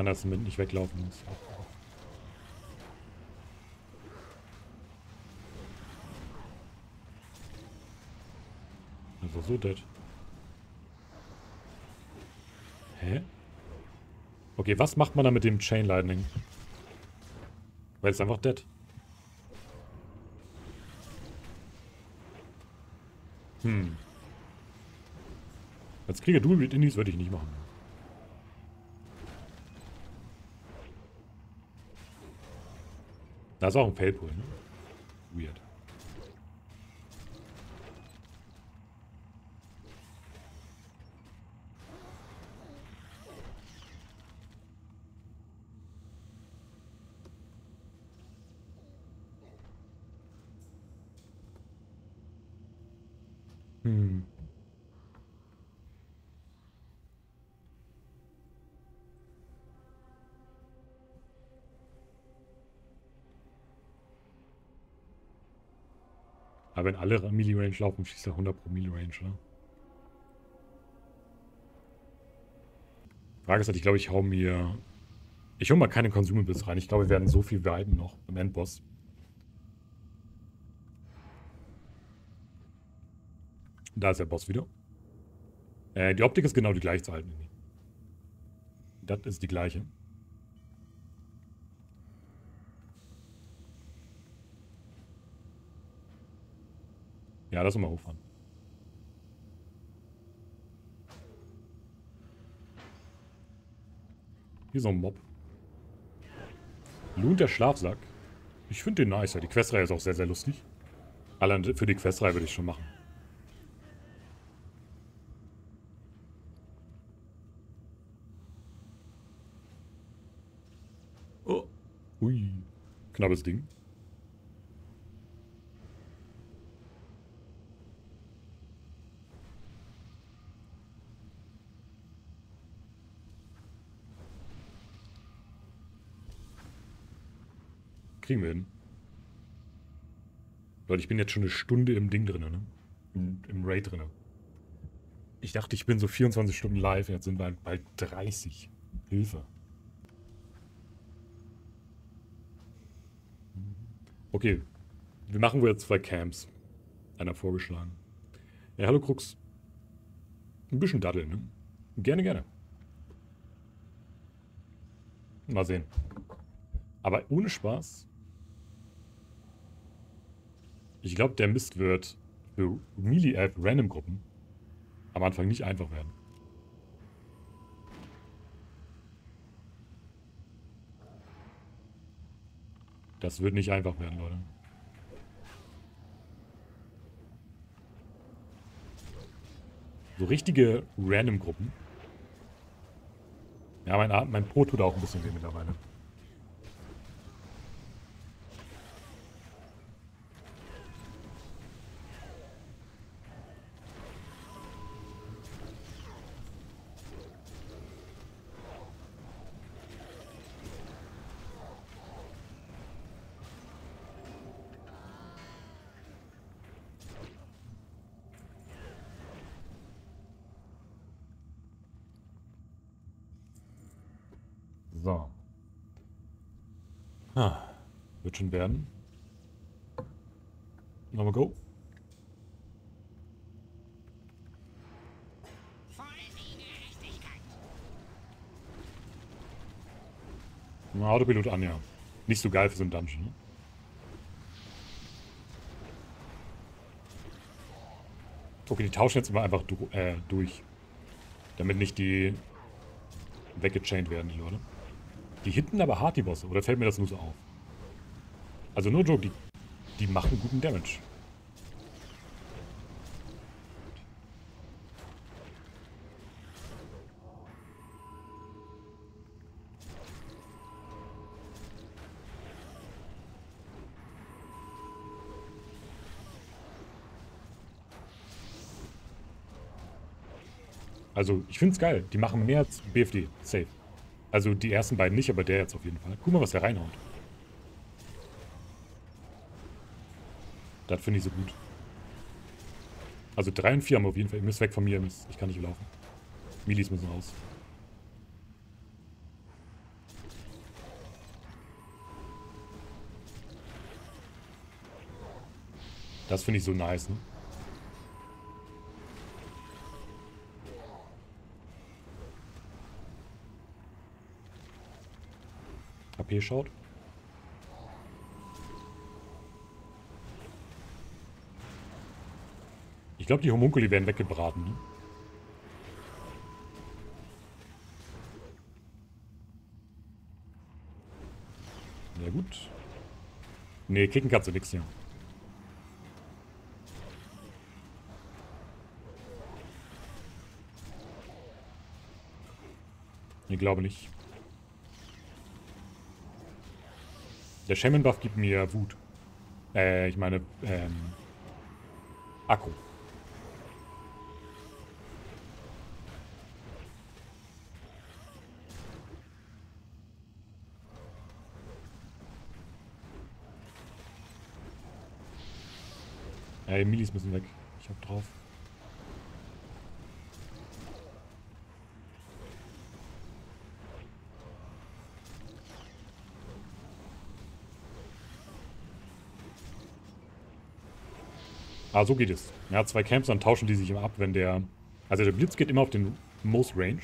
Ich kann das mit nicht weglaufen. muss. Also so dead. Hä? Okay, was macht man da mit dem Chain Lightning? Weil es einfach dead. Hm. Als Krieger Duel mit Indies würde ich nicht machen. Da ist auch ein Failpool, ne? Weird. Aber wenn alle Melee-Range laufen, schießt er 100 pro Melee-Range, oder? Frage ist halt, ich glaube, ich hau mir... Ich hole mal keine Consumables rein. Ich glaube, wir werden so viel viben noch im Endboss. Da ist der Boss wieder. Äh, die Optik ist genau die gleiche zu halten. Das ist die gleiche. Ja, lass uns mal hochfahren. Hier so ein Mob. Lohnt der Schlafsack. Ich finde den nicer. Die Questreihe ist auch sehr, sehr lustig. Allein für die Questreihe würde ich schon machen. Oh. Ui. Knappes Ding. Kriegen wir hin. Leute, ich bin jetzt schon eine Stunde im Ding drin, ne? Im, Im Raid drin. Ich dachte, ich bin so 24 Stunden live, jetzt sind wir bald 30. Hilfe. Okay, wir machen wohl jetzt zwei Camps. Einer vorgeschlagen. Ja, hallo Krux. Ein bisschen daddeln, ne? Gerne, gerne. Mal sehen. Aber ohne Spaß. Ich glaube, der Mist wird für Melee Elf Random Gruppen am Anfang nicht einfach werden. Das wird nicht einfach werden, Leute. So richtige Random-Gruppen. Ja, mein, mein Po tut auch ein bisschen weh mittlerweile. So. Ah, wird schon werden. Nochmal go. Autopilot an, ja. Nicht so geil für so einen Dungeon, ne? Okay, die tauschen jetzt immer einfach du äh, durch. Damit nicht die weggechained werden, die Leute. Die hitten aber hart, die Bosse. Oder fällt mir das nur so auf? Also nur Joke, die, die machen guten Damage. Also, ich finde es geil. Die machen mehr als BFD. Safe. Also, die ersten beiden nicht, aber der jetzt auf jeden Fall. Guck mal, was der reinhaut. Das finde ich so gut. Also 3 und 4 haben wir auf jeden Fall. Ihr müsst weg von mir. Ich kann nicht laufen. Milis müssen raus. Das finde ich so nice, ne? HP schaut. Ich glaube, die Homunkuli werden weggebraten. Ne? Gut. Nee, kicken kannst du nix hier. Ich glaube nicht. Der Shaman-Buff gibt mir Wut. Äh, ich meine, ähm, Akku. Ey, Milis müssen weg. Ich hab drauf. Ah, so geht es. Ja, zwei Camps, dann tauschen die sich immer ab, wenn der... Also der Blitz geht immer auf den Most Range.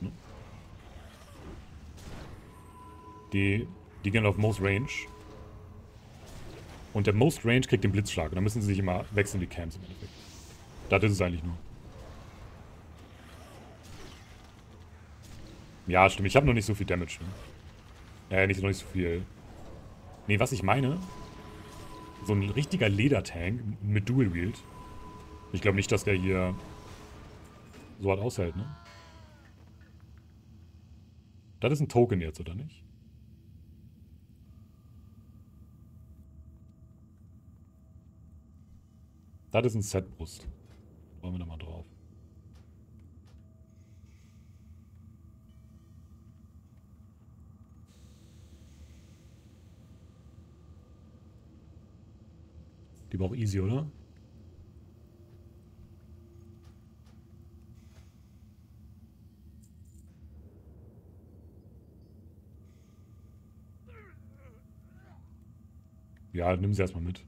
Ne? Die, die gehen auf Most Range. Und der Most Range kriegt den Blitzschlag. Und dann müssen sie sich immer wechseln, die Camps im Endeffekt. Das ist es eigentlich nur. Ja, stimmt. Ich habe noch nicht so viel Damage. Ne? Äh, nicht, noch nicht so viel. Nee, was ich meine, so ein richtiger Ledertank mit Dual Wield. Ich glaube nicht, dass der hier so hat aushält, ne? Das ist ein Token jetzt, oder nicht? Das ist ein Set-Brust. Wollen wir da mal drauf. Die war auch easy, oder? Ja, nimm sie erstmal mit.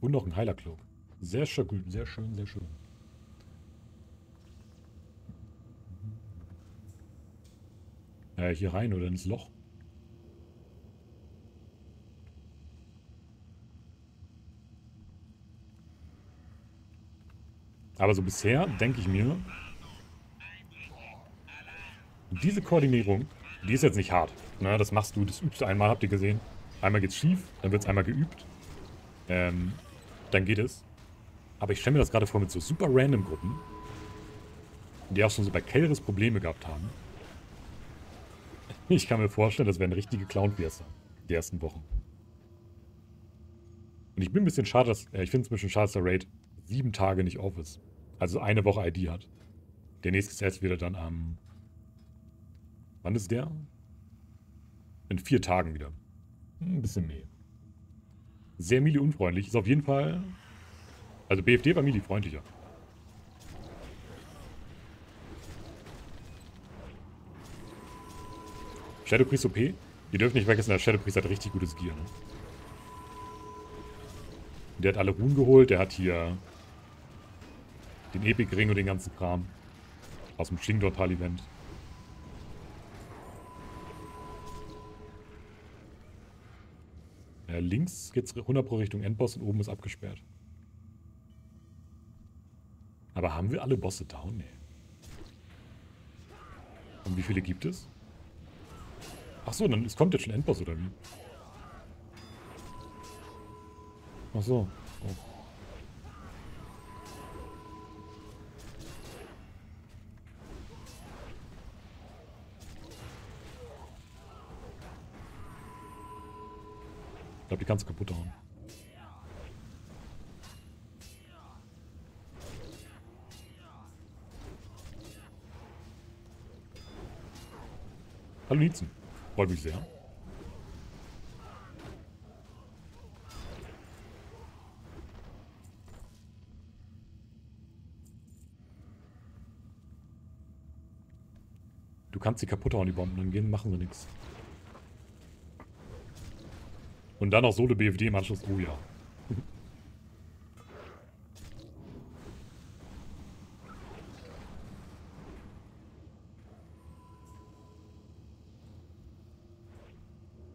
Und noch ein Heilercloak. Sehr schön, sehr schön, sehr schön. Ja, hier rein oder ins Loch. Aber so bisher denke ich mir, diese Koordinierung, die ist jetzt nicht hart. Ne, das machst du, das übst du einmal, habt ihr gesehen. Einmal geht's schief, dann wird es einmal geübt. Ähm, dann geht es. Aber ich stelle mir das gerade vor mit so super random Gruppen, die auch schon so bei Kelleris Probleme gehabt haben. Ich kann mir vorstellen, das wären richtige Clown-Fiesta, die ersten Wochen. Und ich bin ein bisschen schade, dass, äh, ich finde es ein bisschen schade, dass der Raid sieben Tage nicht auf ist. Also eine Woche ID hat. Der nächste Test wird dann am... Wann ist der? In vier Tagen wieder. Ein bisschen mehr. Sehr Mili-unfreundlich. Ist auf jeden Fall... Also BFD war Mili-freundlicher. Shadow Priest OP. Ihr dürft nicht vergessen, der Shadow Priest hat richtig gutes Gear. Ne? Der hat alle Ruhen geholt. Der hat hier den Epic Ring und den ganzen Kram. Aus dem Shingdortal-Event. Ja, links geht's 100 pro Richtung Endboss und oben ist abgesperrt. Aber haben wir alle Bosse down? Nee. Und wie viele gibt es? Achso, dann es kommt jetzt schon Endboss, oder wie? Achso. Oh. Glaube, die kannst du kaputt hauen. Hallo Nietzen. Freut mich sehr. Du kannst sie kaputt hauen, die Bomben. Dann gehen, machen sie nichts. Und dann noch Solo BFD im Anschluss. Oh ja.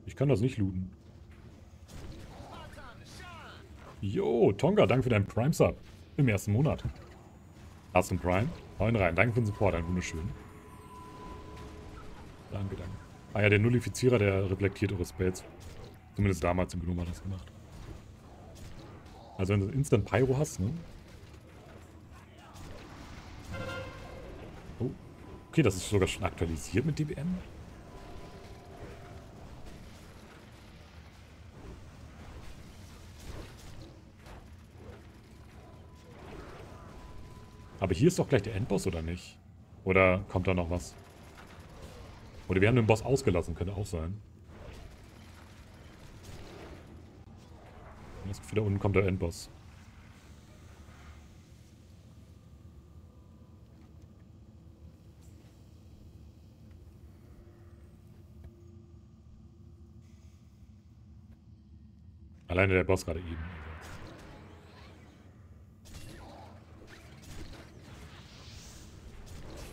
Ich kann das nicht looten. Jo, Tonga, danke für deinen Prime-Sub. Im ersten Monat. Hast du einen Prime? Ihn rein. Danke für den Support, ein wunderschön. Danke, danke. Ah ja, der Nullifizierer, der reflektiert eure Spells. Zumindest damals im Gnome hat das gemacht. Also wenn du Instant Pyro hast, ne? Oh. Okay, das ist sogar schon aktualisiert mit DBM. Aber hier ist doch gleich der Endboss, oder nicht? Oder kommt da noch was? Oder wir haben den Boss ausgelassen, könnte auch sein. Das Gefühl, da unten kommt der Endboss. Alleine der Boss gerade eben.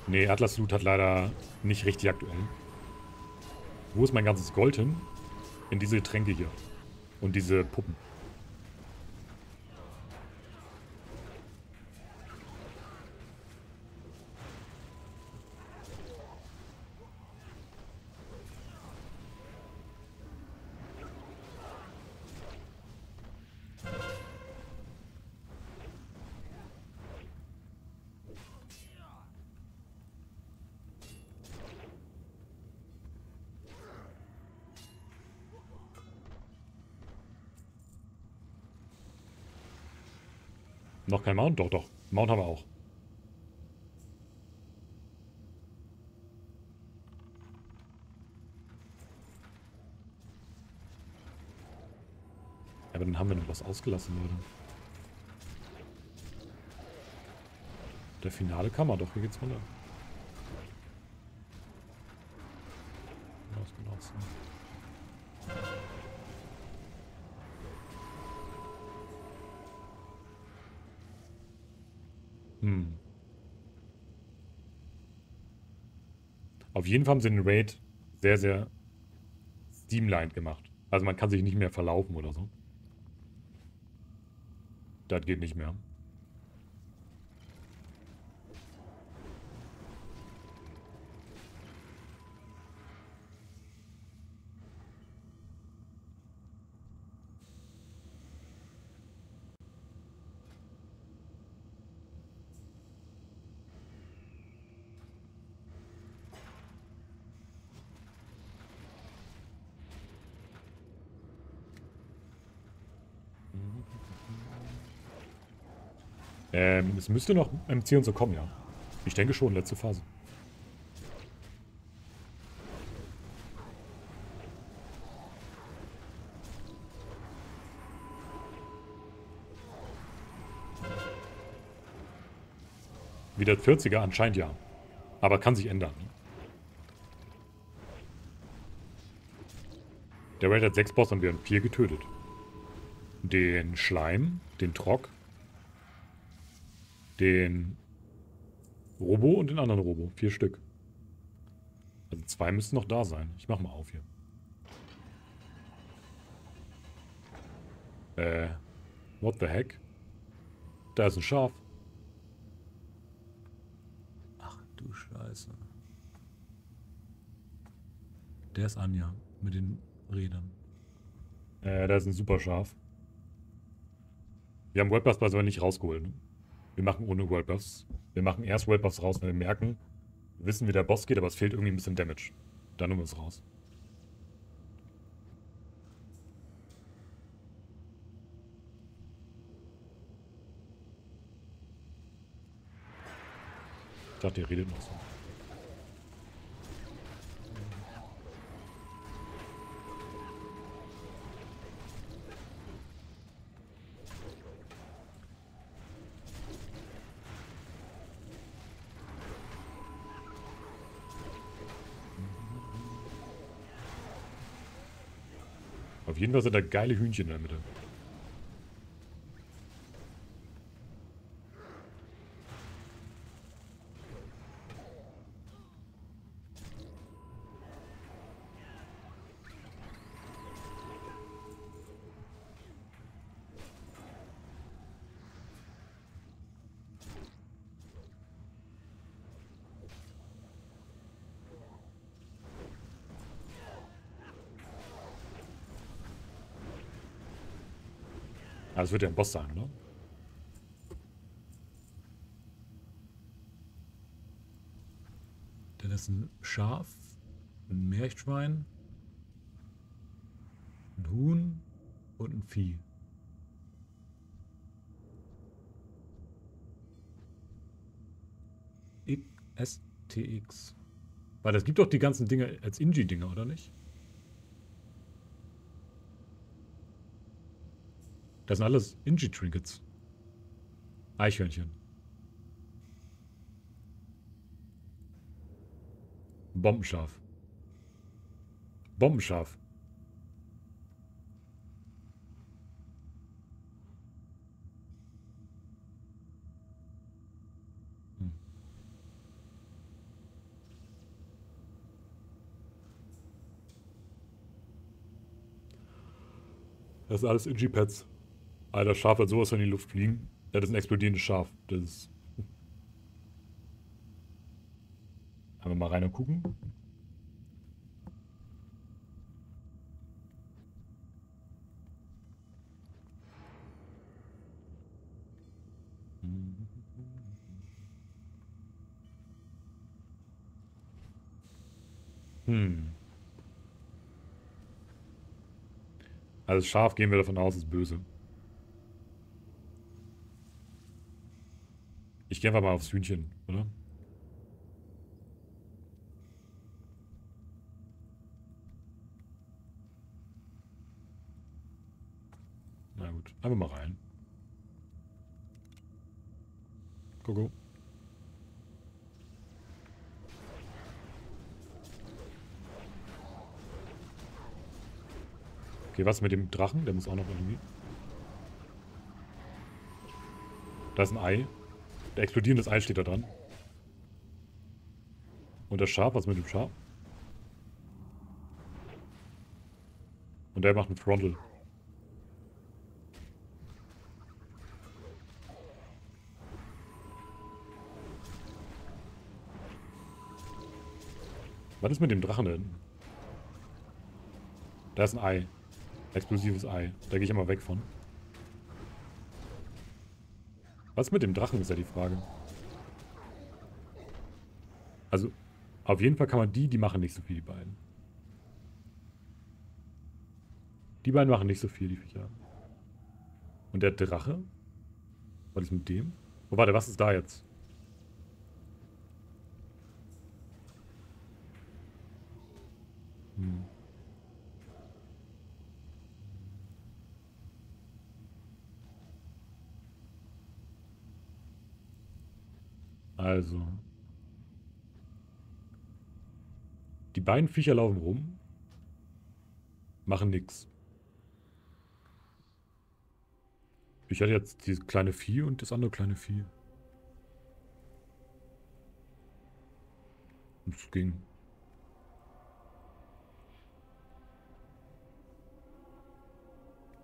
Nee, Atlas Loot hat leider nicht richtig aktuell. Wo ist mein ganzes Gold hin? In diese Tränke hier. Und diese Puppen. Noch kein Mount? Doch, doch. Mount haben wir auch. Aber dann haben wir noch was ausgelassen, Leute. Der finale Kammer, doch, hier geht's runter. Ausgelassen. Hm. Auf jeden Fall haben sie den Raid sehr, sehr streamlined gemacht. Also man kann sich nicht mehr verlaufen oder so. Das geht nicht mehr. Ähm, es müsste noch MC und so kommen, ja. Ich denke schon, letzte Phase. Wieder 40er anscheinend ja. Aber kann sich ändern. Der Raid hat sechs Boss und wir haben vier getötet. Den Schleim, den Trock, den Robo und den anderen Robo. Vier Stück. Also zwei müssten noch da sein. Ich mach mal auf hier. Äh, what the heck? Da ist ein Schaf. Ach du Scheiße. Der ist Anja mit den Rädern. Äh, da ist ein super Schaf. Wir haben Worldbuffs aber nicht rausgeholt. Ne? Wir machen ohne Worldbuffs. Wir machen erst Worldbuffs raus, wenn wir merken, wir wissen, wie der Boss geht, aber es fehlt irgendwie ein bisschen Damage. Dann nehmen wir es raus. Ich dachte, ihr redet noch so. Auf jeden Fall sind da geile Hühnchen in der Mitte. Das wird ja ein Boss sein, oder? Dann ist ein Schaf, ein Meerschwein, ein Huhn und ein Vieh. STX. Weil das gibt doch die ganzen Dinge als Inji-Dinger, oder nicht? Das sind alles Inji-Trinkets. Eichhörnchen. Bombenschaf. Bombenschaf. Hm. Das sind alles Inji-Pads. Alter, Schaf hat sowas in die Luft fliegen. Ja, das ist ein explodierendes Schaf. Das ist. Einfach mal rein und gucken. Hm. Also Schaf gehen wir davon aus, ist böse. Gehe einfach mal aufs Hühnchen, oder? Na gut, einfach mal rein. Go, Okay, was mit dem Drachen? Der muss auch noch irgendwie... Da ist ein Ei. Der explodierendes Ei steht da dran. Und das Schaf, was mit dem Schaf? Und der macht einen Frontal. Was ist mit dem Drachen denn? Da ist ein Ei. Explosives Ei. Da gehe ich immer weg von. Was mit dem Drachen ist ja die Frage. Also, auf jeden Fall kann man die, die machen nicht so viel, die beiden. Die beiden machen nicht so viel, die Viecher. Und der Drache? Was ist mit dem? Oh, warte, was ist da jetzt? Hm. Also. Die beiden Viecher laufen rum. Machen nix. Ich hatte jetzt dieses kleine Vieh und das andere kleine Vieh. Es ging.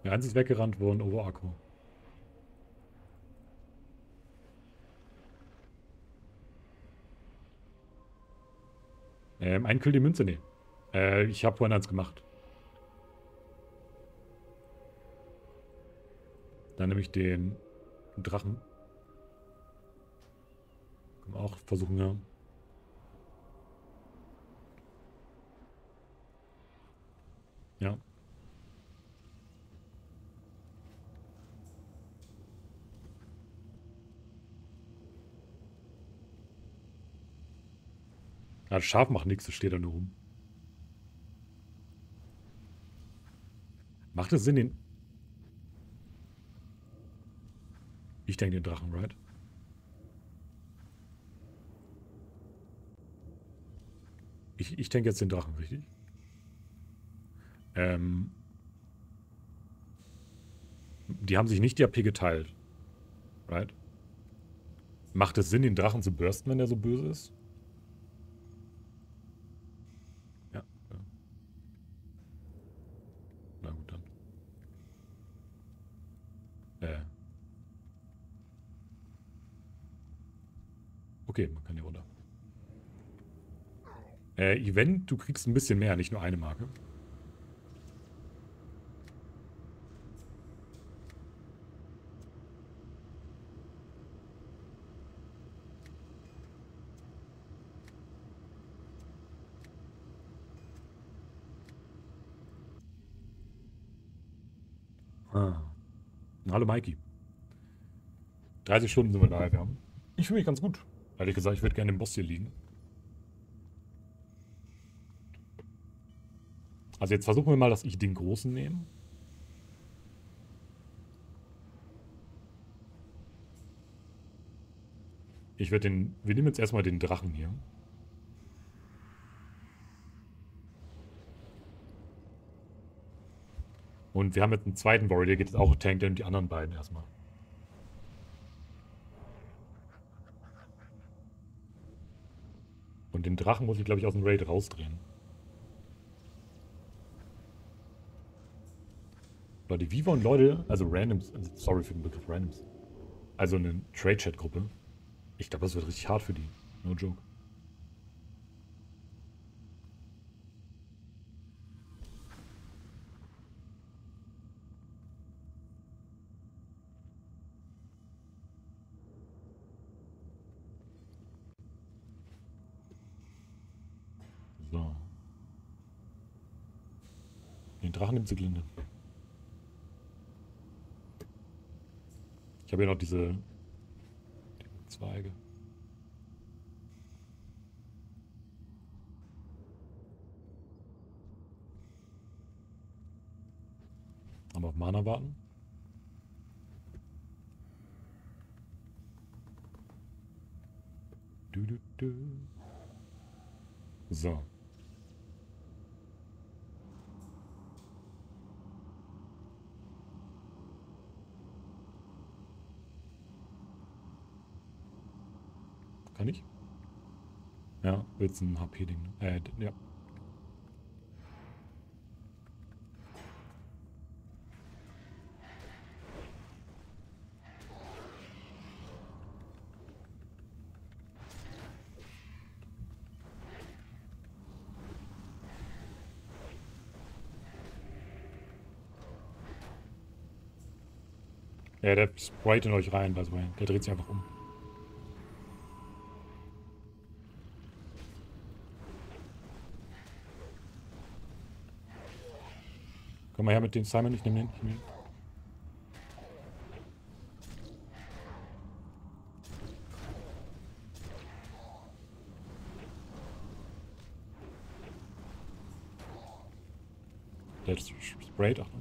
Ja, eins ist weggerannt worden, Overakku. Ähm, ein Kill die Münze, nee. Äh, ich habe vorhin eins gemacht. Dann nehme ich den Drachen. Können wir auch versuchen, ja. Ja. Ja, das Schaf macht nichts, das steht da nur rum. Macht es Sinn, den... Ich denke den Drachen, right? Ich, ich denke jetzt den Drachen, richtig? Ähm... Die haben sich nicht die AP geteilt. Right? Macht es Sinn, den Drachen zu bursten, wenn er so böse ist? Okay, man kann hier runter. Äh, Event, du kriegst ein bisschen mehr, nicht nur eine Marke. Ah. Hallo Mikey. 30 Stunden sind wir live, ja. Ich fühle mich ganz gut. Ehrlich gesagt, ich würde gerne im Boss hier liegen. Also jetzt versuchen wir mal, dass ich den Großen nehme. Ich werde den... Wir nehmen jetzt erstmal den Drachen hier. Und wir haben jetzt einen zweiten Warrior, der geht jetzt auch Tank, und die anderen beiden erstmal. Den Drachen muss ich, glaube ich, aus dem Raid rausdrehen. Leute, wie wollen Leute, also Randoms, also sorry für den Begriff Randoms, also eine Trade-Chat-Gruppe, ich glaube, das wird richtig hart für die. No joke. Drachen im Zyklinde. Ich habe ja noch diese, diese Zweige. Aber auf Mana warten. Du, du, du. So. Kann ich? Ja, willst ein HP-Ding. Äh, ja. Ja, der sprayt in euch rein, way. Der dreht sich einfach um. Komm mal her mit dem Simon, ich nehme den. Ich nehm. Der sprayt, Achtung.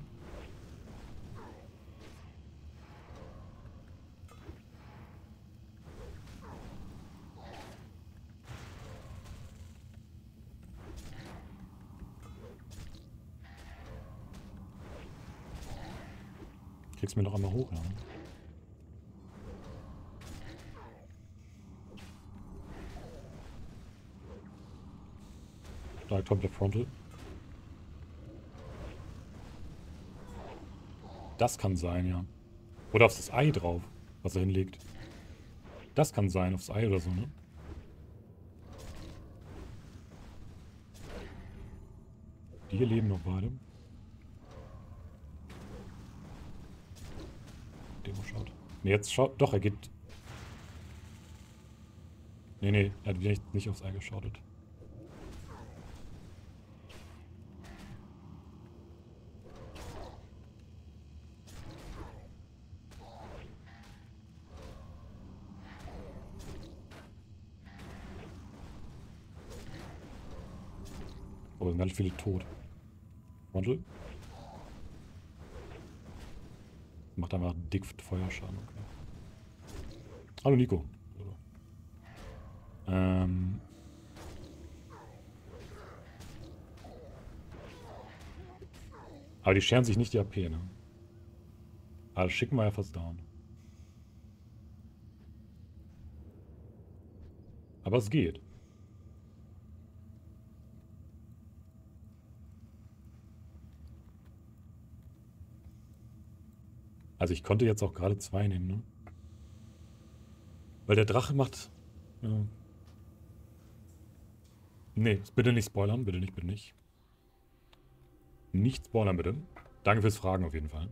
Kriegst mir noch einmal hoch, ja. Direct Temple Frontal. Das kann sein, ja. Oder auf das Ei drauf, was er hinlegt. Das kann sein, aufs Ei oder so, ne? Die hier leben noch beide. Demo schaut. Ne, jetzt schaut. Doch, er geht. Ne, ne, er hat nicht, nicht aufs Ei geschaut. Aber sind ganz viele tot. Wandel. Macht einfach dick Feuerschaden, okay. Hallo Nico. Ähm. Aber die scheren sich nicht die AP, ne? Also schicken wir ja fast down. Aber es geht. Also ich konnte jetzt auch gerade zwei nehmen, ne? Weil der Drache macht... Ja. Nee, bitte nicht spoilern, bitte nicht, bitte nicht. Nicht spoilern, bitte. Danke fürs Fragen auf jeden Fall.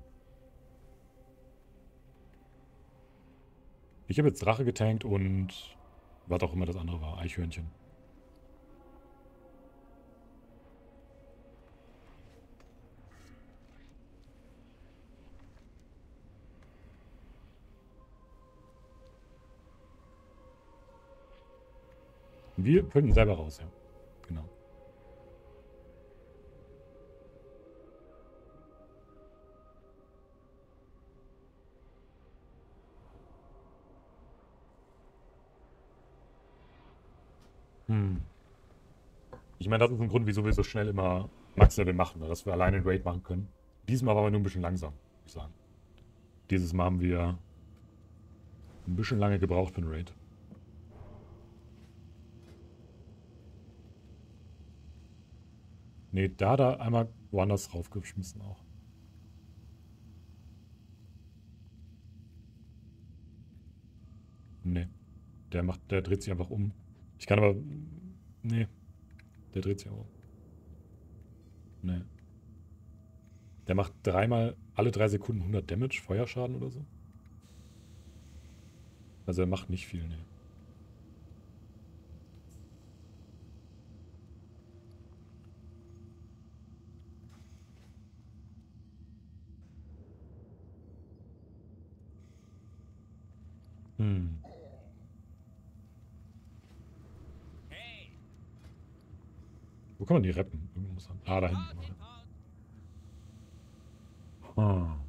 Ich habe jetzt Drache getankt und was auch immer das andere war, Eichhörnchen. Wir finden selber raus, ja. Genau. Hm. Ich meine, das ist ein Grund, wieso wir so schnell immer Max-Level machen, ne? dass wir alleine einen Raid machen können. Diesmal waren wir nur ein bisschen langsam, muss ich sagen. Dieses Mal haben wir ein bisschen lange gebraucht für einen Raid. Nee, da hat er einmal woanders raufgeschmissen auch. Nee. Der macht, der dreht sich einfach um. Ich kann aber. Nee. Der dreht sich auch um. Nee. Der macht dreimal alle drei Sekunden 100 Damage, Feuerschaden oder so. Also er macht nicht viel, nee. Hm. Wo kann man die retten? Ah, da hinten. Hm.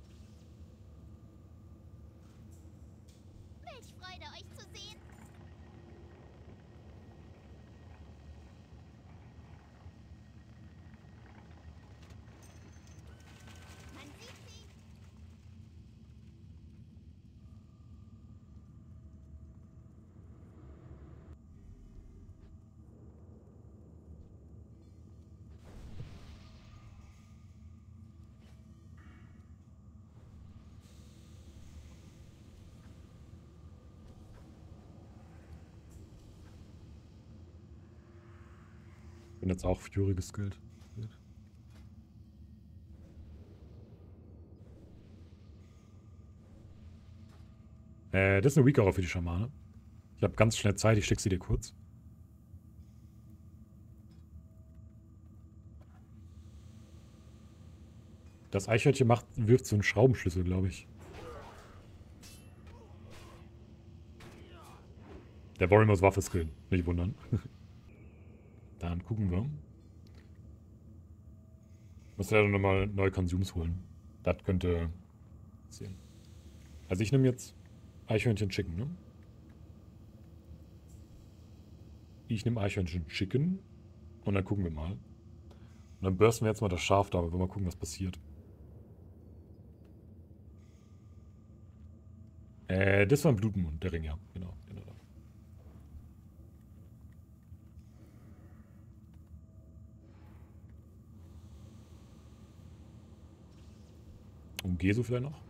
bin jetzt auch Fury geskillt. Äh, das ist eine Weaker für die Schamane. Ich habe ganz schnell Zeit, ich schicke sie dir kurz. Das Eichhörnchen macht, wirft so einen Schraubenschlüssel, glaube ich. Der muss Waffe skillen, nicht wundern. Dann gucken wir. Muss ja nochmal neue Konsums holen. Das könnte passieren. Also ich nehme jetzt Eichhörnchen Chicken, ne? Ich nehme Eichhörnchen Chicken und dann gucken wir mal. Und dann bürsten wir jetzt mal das Schaf da, aber wir mal gucken, was passiert. Äh, das war ein Blutmund, der Ring, ja. Genau, genau. Um Geso vielleicht noch?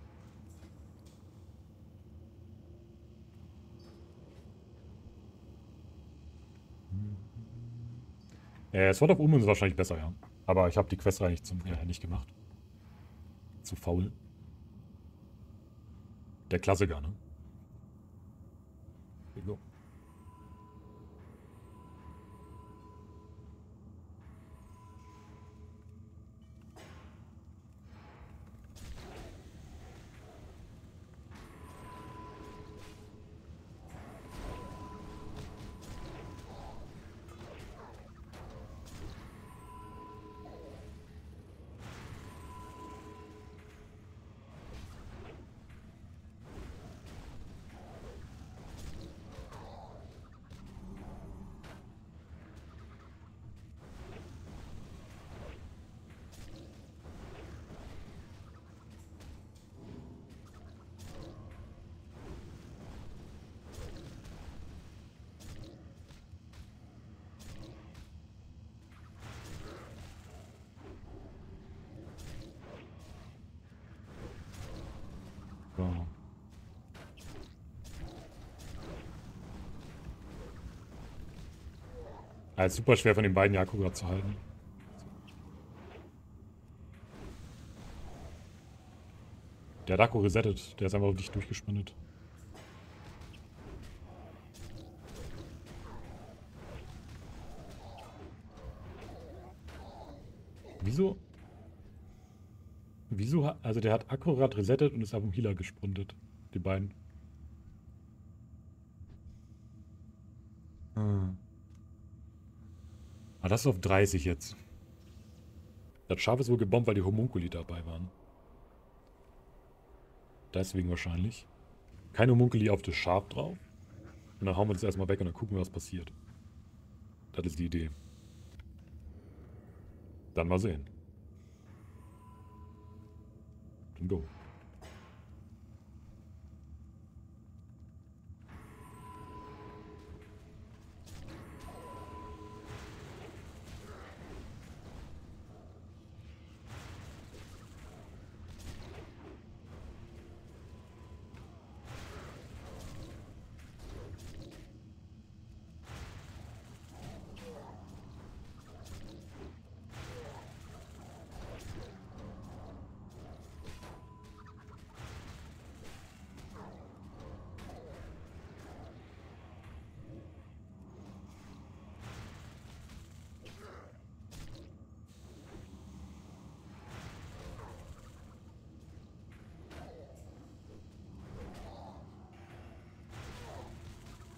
Äh, Sword of Omen ist wahrscheinlich besser, ja. Aber ich habe die Questreihe nicht, zum, äh, nicht gemacht. Zu faul. Der Klassiker, ne? Ja, ist super schwer von den beiden Jakob gerade zu halten. Der Akku resettet. Der ist einfach auf dich durchgesprintet. Wieso? Wieso? Also der hat akkurat resettet und ist auf dem Healer gesprintet. Die beiden. Ah, das ist auf 30 jetzt. Das Schaf ist wohl gebombt, weil die Homunkuli dabei waren. Deswegen wahrscheinlich. Keine Homunkuli auf das Schaf drauf. Und dann hauen wir das erstmal weg und dann gucken wir, was passiert. Das ist die Idee. Dann mal sehen. Dann go.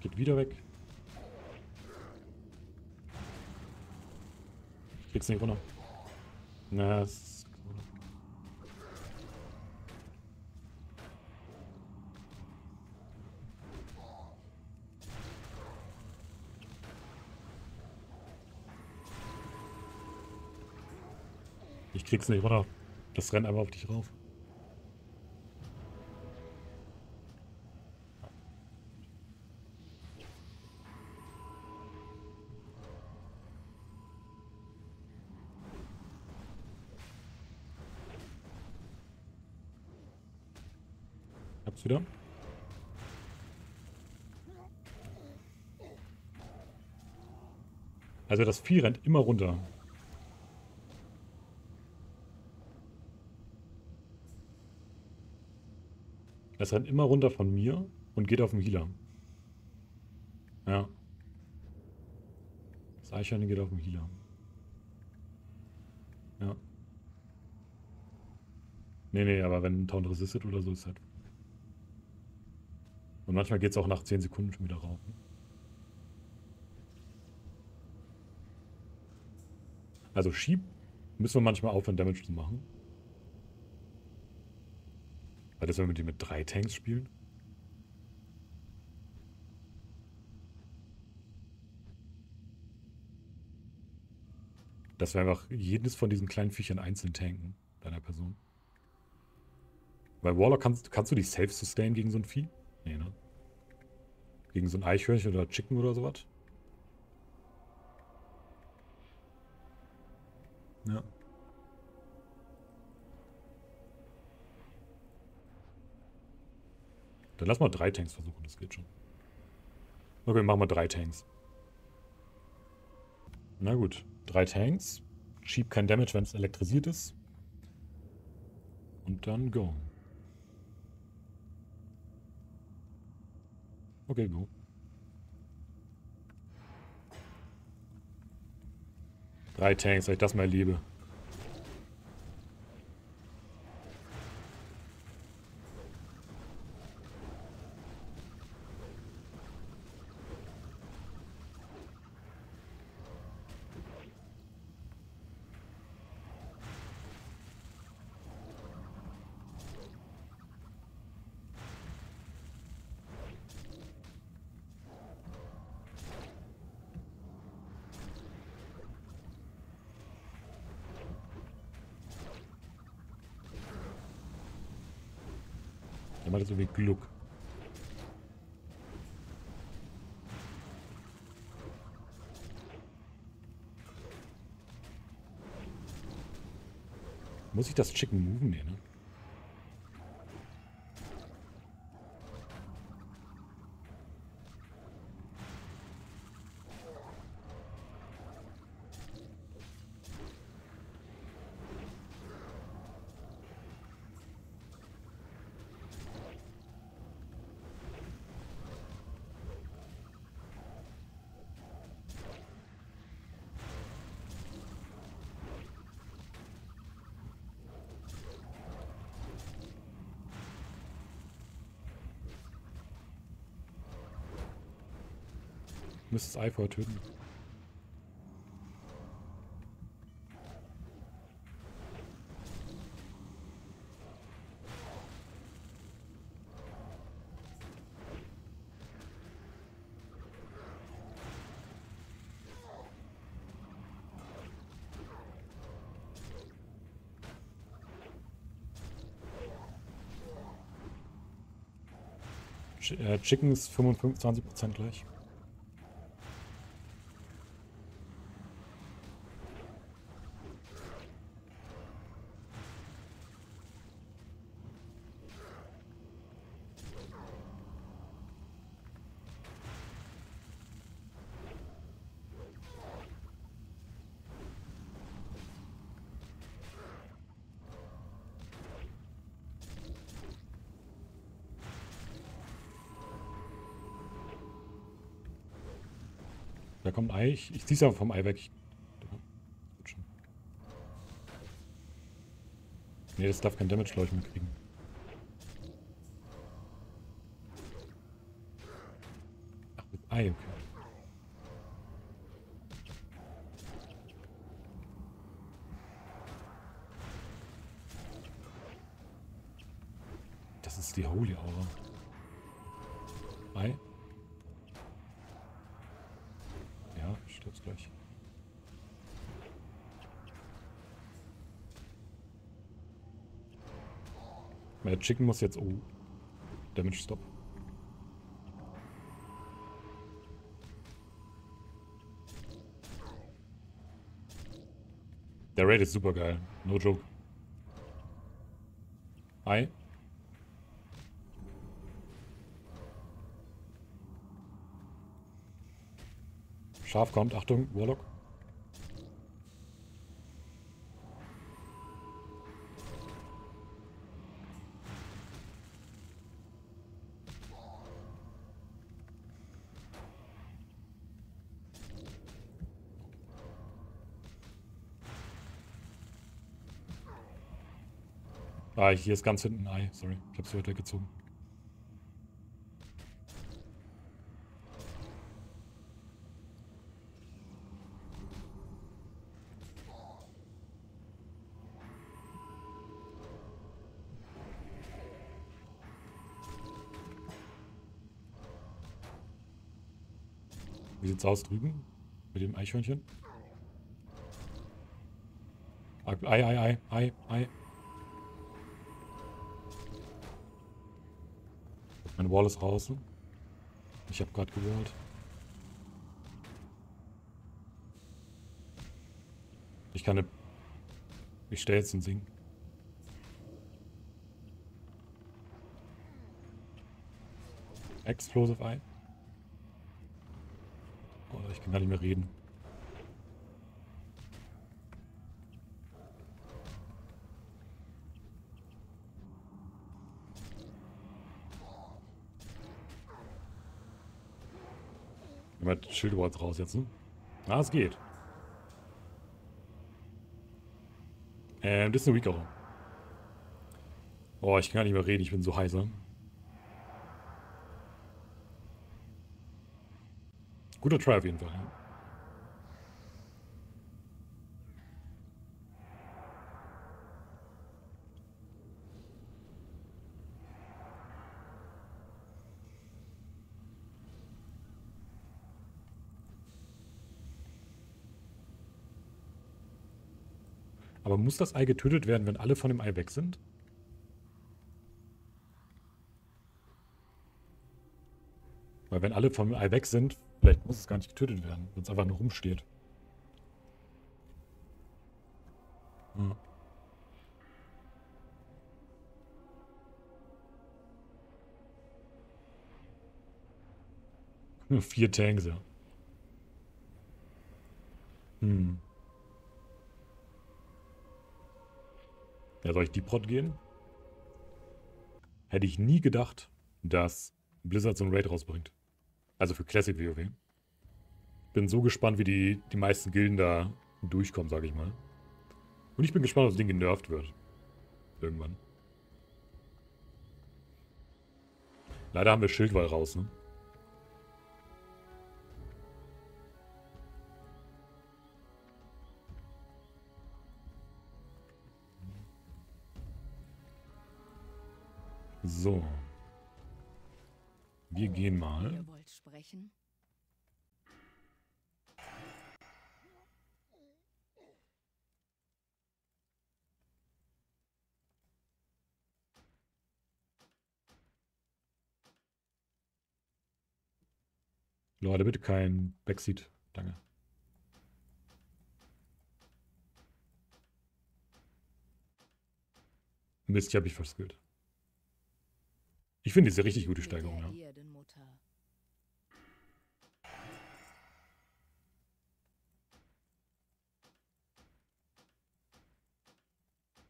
Geht wieder weg. Ich krieg's nicht runter. Na, es Ich krieg's nicht runter. Das rennt einfach auf dich rauf. Wieder. Also das Vieh rennt immer runter. Es rennt immer runter von mir und geht auf den Healer. Ja. Das Eichhörnchen geht auf den Healer. Ja. Nee, nee, aber wenn Taunt resistet oder so ist halt. Und manchmal geht es auch nach 10 Sekunden schon wieder rauf. Also Sheep müssen wir manchmal aufhören, Damage zu machen. Weil das, wenn wir die mit drei Tanks spielen. Dass wir einfach jedes von diesen kleinen Viechern einzeln tanken, deiner Person. Weil Warlock kannst, kannst du dich safe sustain gegen so ein Vieh? Nee, ne? Gegen so ein Eichhörnchen oder Chicken oder sowas? Ja. Dann lass mal drei Tanks versuchen, das geht schon. Okay, machen wir drei Tanks. Na gut, drei Tanks. Schieb kein Damage, wenn es elektrisiert ist. Und dann go. Okay, go. Drei Tanks, weil ich das mal liebe. Wie Glück. Muss ich das Chicken moven? Nee, vorher töten. Ch Chicken ist 25, 20% gleich. Kommt Ei. Ich, ich zieh's aber vom Ei weg. Nee, das darf kein Damage, glaube ich, mehr kriegen. Ach, mit Ei, okay. Das ist die Holy Aura. Ei. Ja, stirbst gleich. Der Chicken muss jetzt... Oh. Damage Stop. Der Raid ist super geil. No joke. Hi. Schaf kommt, Achtung, Warlock. Ah, hier ist ganz hinten ein Ei. Sorry, ich hab's weit weggezogen. Wie sieht's aus drüben? Mit dem Eichhörnchen? Ei, Ei, Ei, Ei, Ei. Mein Wall ist raus. Ich habe gerade gewollt. Ich kann eine... Ich stelle jetzt den Sing. Explosive ein. Oh, ich kann gar nicht mehr reden. Nehmen wir Schildwalls raus jetzt, ne? Ah, es geht. Ähm, das ist eine Rico. Oh, ich kann gar nicht mehr reden, ich bin so heiser. Guter Try auf jeden Fall, ja. Muss das Ei getötet werden, wenn alle von dem Ei weg sind? Weil wenn alle vom Ei weg sind, vielleicht muss es gar nicht getötet werden, wenn es einfach nur rumsteht. Hm. Nur vier Tanks, ja. Hm. Ja, soll ich die Prot gehen? Hätte ich nie gedacht, dass Blizzard so ein Raid rausbringt. Also für Classic WoW. Bin so gespannt, wie die, die meisten Gilden da durchkommen, sage ich mal. Und ich bin gespannt, ob das Ding genervt wird. Irgendwann. Leider haben wir Schildwall raus, ne? So. Wir gehen mal. Ihr wollt sprechen? Leute, bitte kein Backseat. Danke. Mist, ich habe mich verskillt. Ich finde diese richtig gute Steigerung, ja.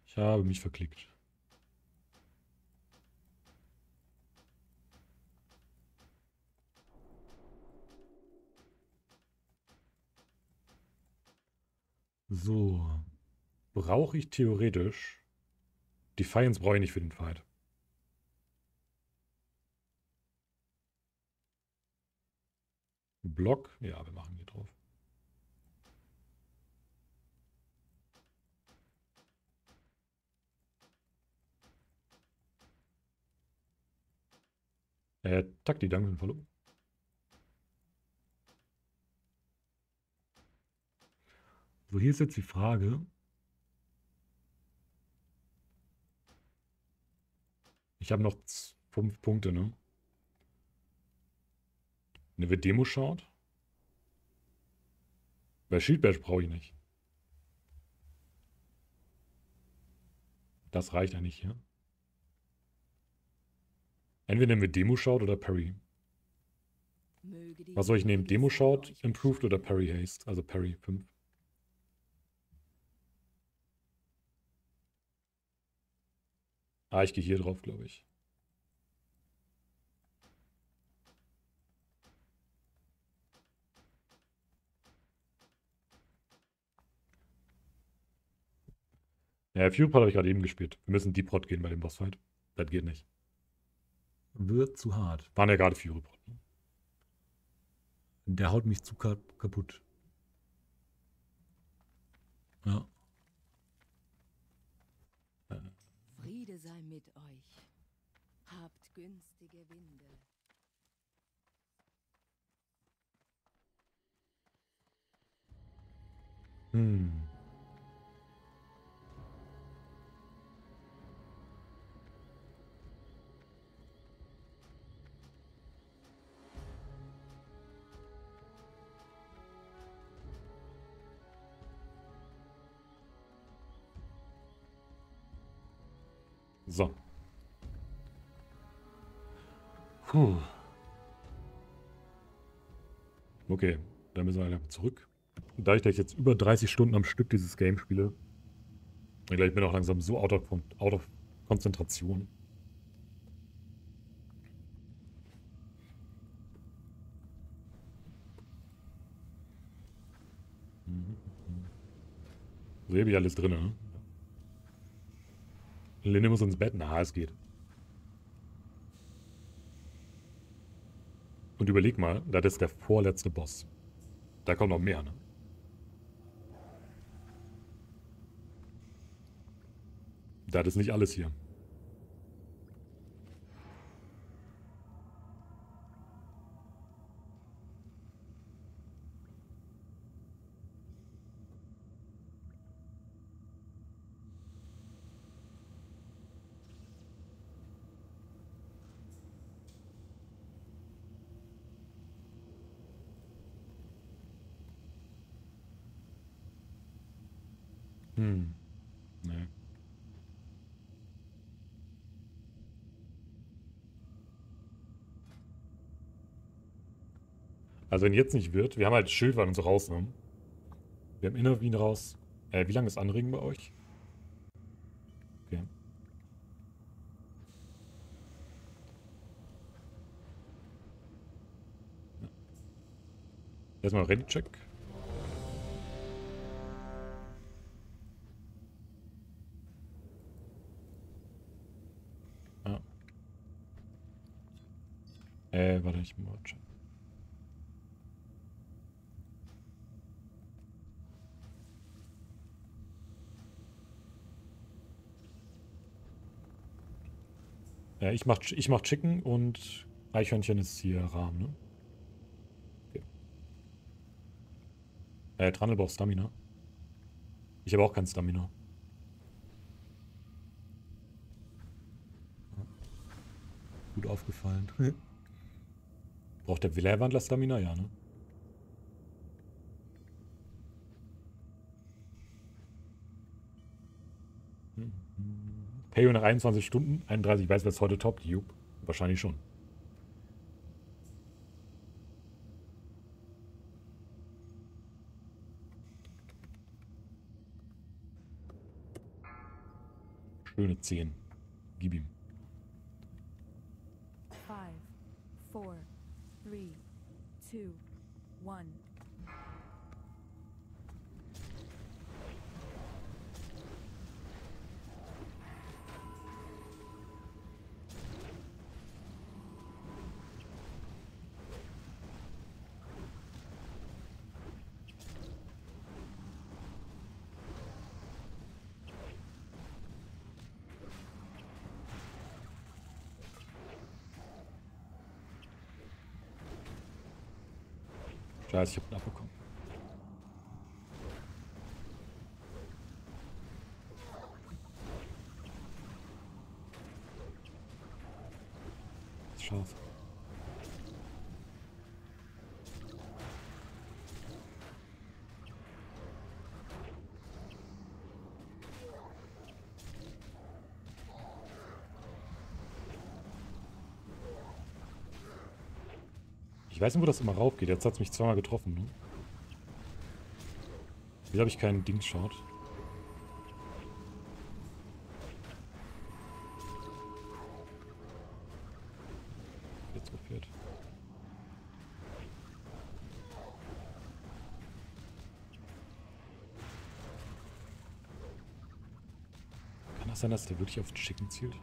Ich habe mich verklickt. So. Brauche ich theoretisch... Defiance brauche ich nicht für den Fight. Block? Ja, wir machen hier drauf. Äh, Takti, danke für den Follow. So, hier ist jetzt die Frage. Ich habe noch fünf Punkte, ne? Eine Demo schaut. Bei Shield Bash brauche ich nicht. Das reicht eigentlich, ja. Entweder nehmen wir Demo schaut oder Parry. Was soll ich nehmen? Demo euch Improved oder. Parry Haste? Also Parry 5. Ah, ich gehe hier drauf, glaube ich. Ja, Prod habe ich gerade eben gespielt. Wir müssen Deep Prod gehen bei dem Bossfight. Das geht nicht. Wird zu hart. Waren ja gerade Fury. Ne? Der haut mich zu ka kaputt. Ja. Friede sei mit euch. Habt günstige Winde. Hm. Puh. Okay, dann müssen wir halt zurück. Da ich jetzt über 30 Stunden am Stück dieses Game spiele, ich glaube, ich bin auch langsam so out of, out of Konzentration. Habe ich alles drin, ne? Linde muss ins Bett. Na, es geht. Und überleg mal, das ist der vorletzte Boss. Da kommt noch mehr, ne? Das ist nicht alles hier. Hm. Nee. Also wenn jetzt nicht wird, wir haben halt Schildwand und so rausnehmen. Wir haben Inner Wien raus. Äh, wie lange ist Anregen bei euch? Okay. Ja. Erstmal Ready-Check. Ja. Äh, warte, ich mal checken. Ja, ich mach, ich mach Chicken und Eichhörnchen ist hier Rahmen, ne? Okay. Äh, Trandel braucht Stamina. Ich habe auch kein Stamina. Gut aufgefallen. Braucht der Leerwandler Stamina? Ja, ne? Payo nach 21 Stunden, 31, weiß, wer es heute toppt? Jupp, wahrscheinlich schon. Schöne 10. Gib ihm. Five, four, three, two, one. Scheiße, ich hab ihn abbekommen. Ist scharf. Ich weiß nicht, wo das immer rauf geht. Jetzt hat es mich zweimal getroffen. Ne? Wieso habe ich keinen Dings-Shot? Jetzt kopiert. Kann das sein, dass der wirklich auf Chicken zielt?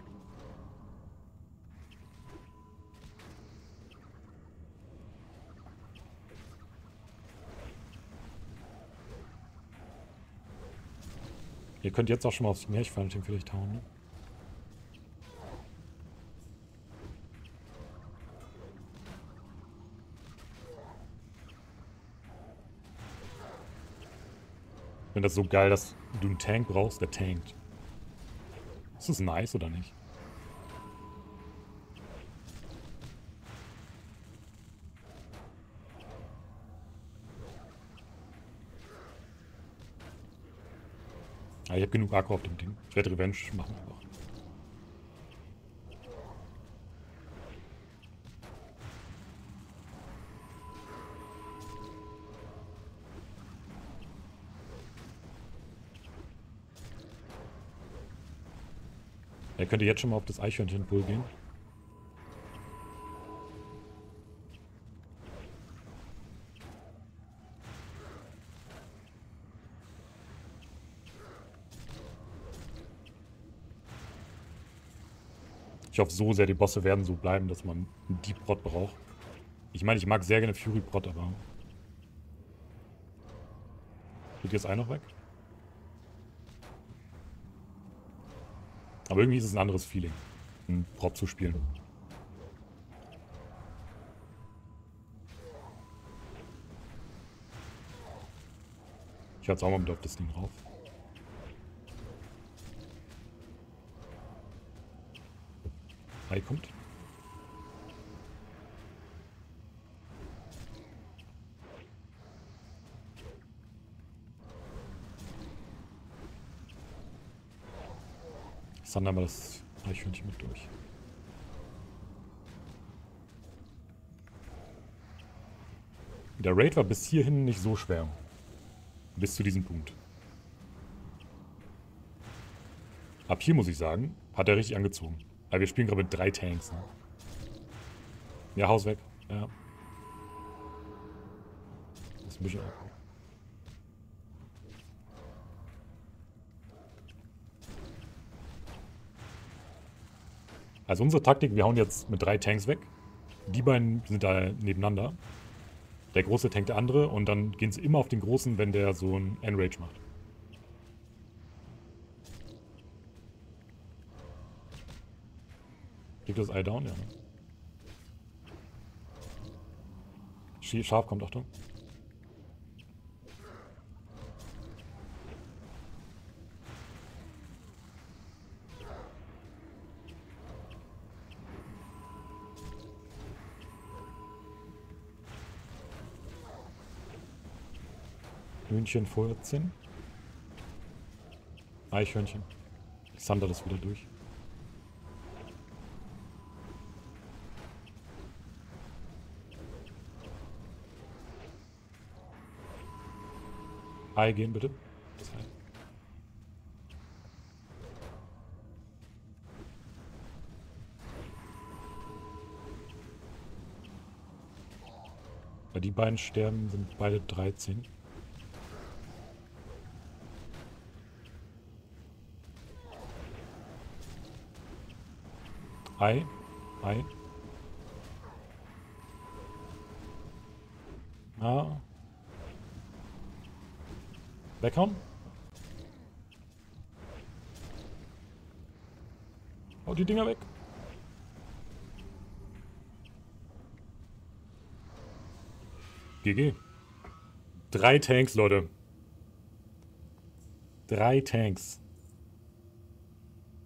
Ihr könnt jetzt auch schon mal aufs Meerschweinchen vielleicht hauen, ne? Ich finde das so geil, dass du einen Tank brauchst, der tankt. Ist das nice oder nicht? Ah, ich habe genug Akku auf dem Ding. Ich werde Revenge machen einfach. Er könnte jetzt schon mal auf das Eichhörnchen wohl gehen. Ich hoffe so sehr, die Bosse werden so bleiben, dass man einen Deep Prot braucht. Ich meine, ich mag sehr gerne Fury Prot, aber... Geht jetzt ein noch weg? Aber irgendwie ist es ein anderes Feeling, einen Prop zu spielen. Ich hatte auch mal mit auf das Ding drauf. Ei kommt. Sander mal das Eichhörnchen mit durch. Der Raid war bis hierhin nicht so schwer. Bis zu diesem Punkt. Ab hier muss ich sagen, hat er richtig angezogen. Aber wir spielen gerade mit drei Tanks. Ne? Ja, Haus weg. Ja. Das ist ein bisschen. Also unsere Taktik, wir hauen jetzt mit drei Tanks weg. Die beiden sind da nebeneinander. Der große tankt der andere und dann gehen sie immer auf den großen, wenn der so ein Enrage macht. Kriegt das Ei down? Ja, ne? Scharf kommt, Achtung. Hühnchen 14. Eichhörnchen. Sander das wieder durch. Ei gehen bitte. Weil die beiden sterben, sind beide 13. Ei. Ei. Ah. Weghauen. Hau die Dinger weg. GG. Drei Tanks, Leute. Drei Tanks.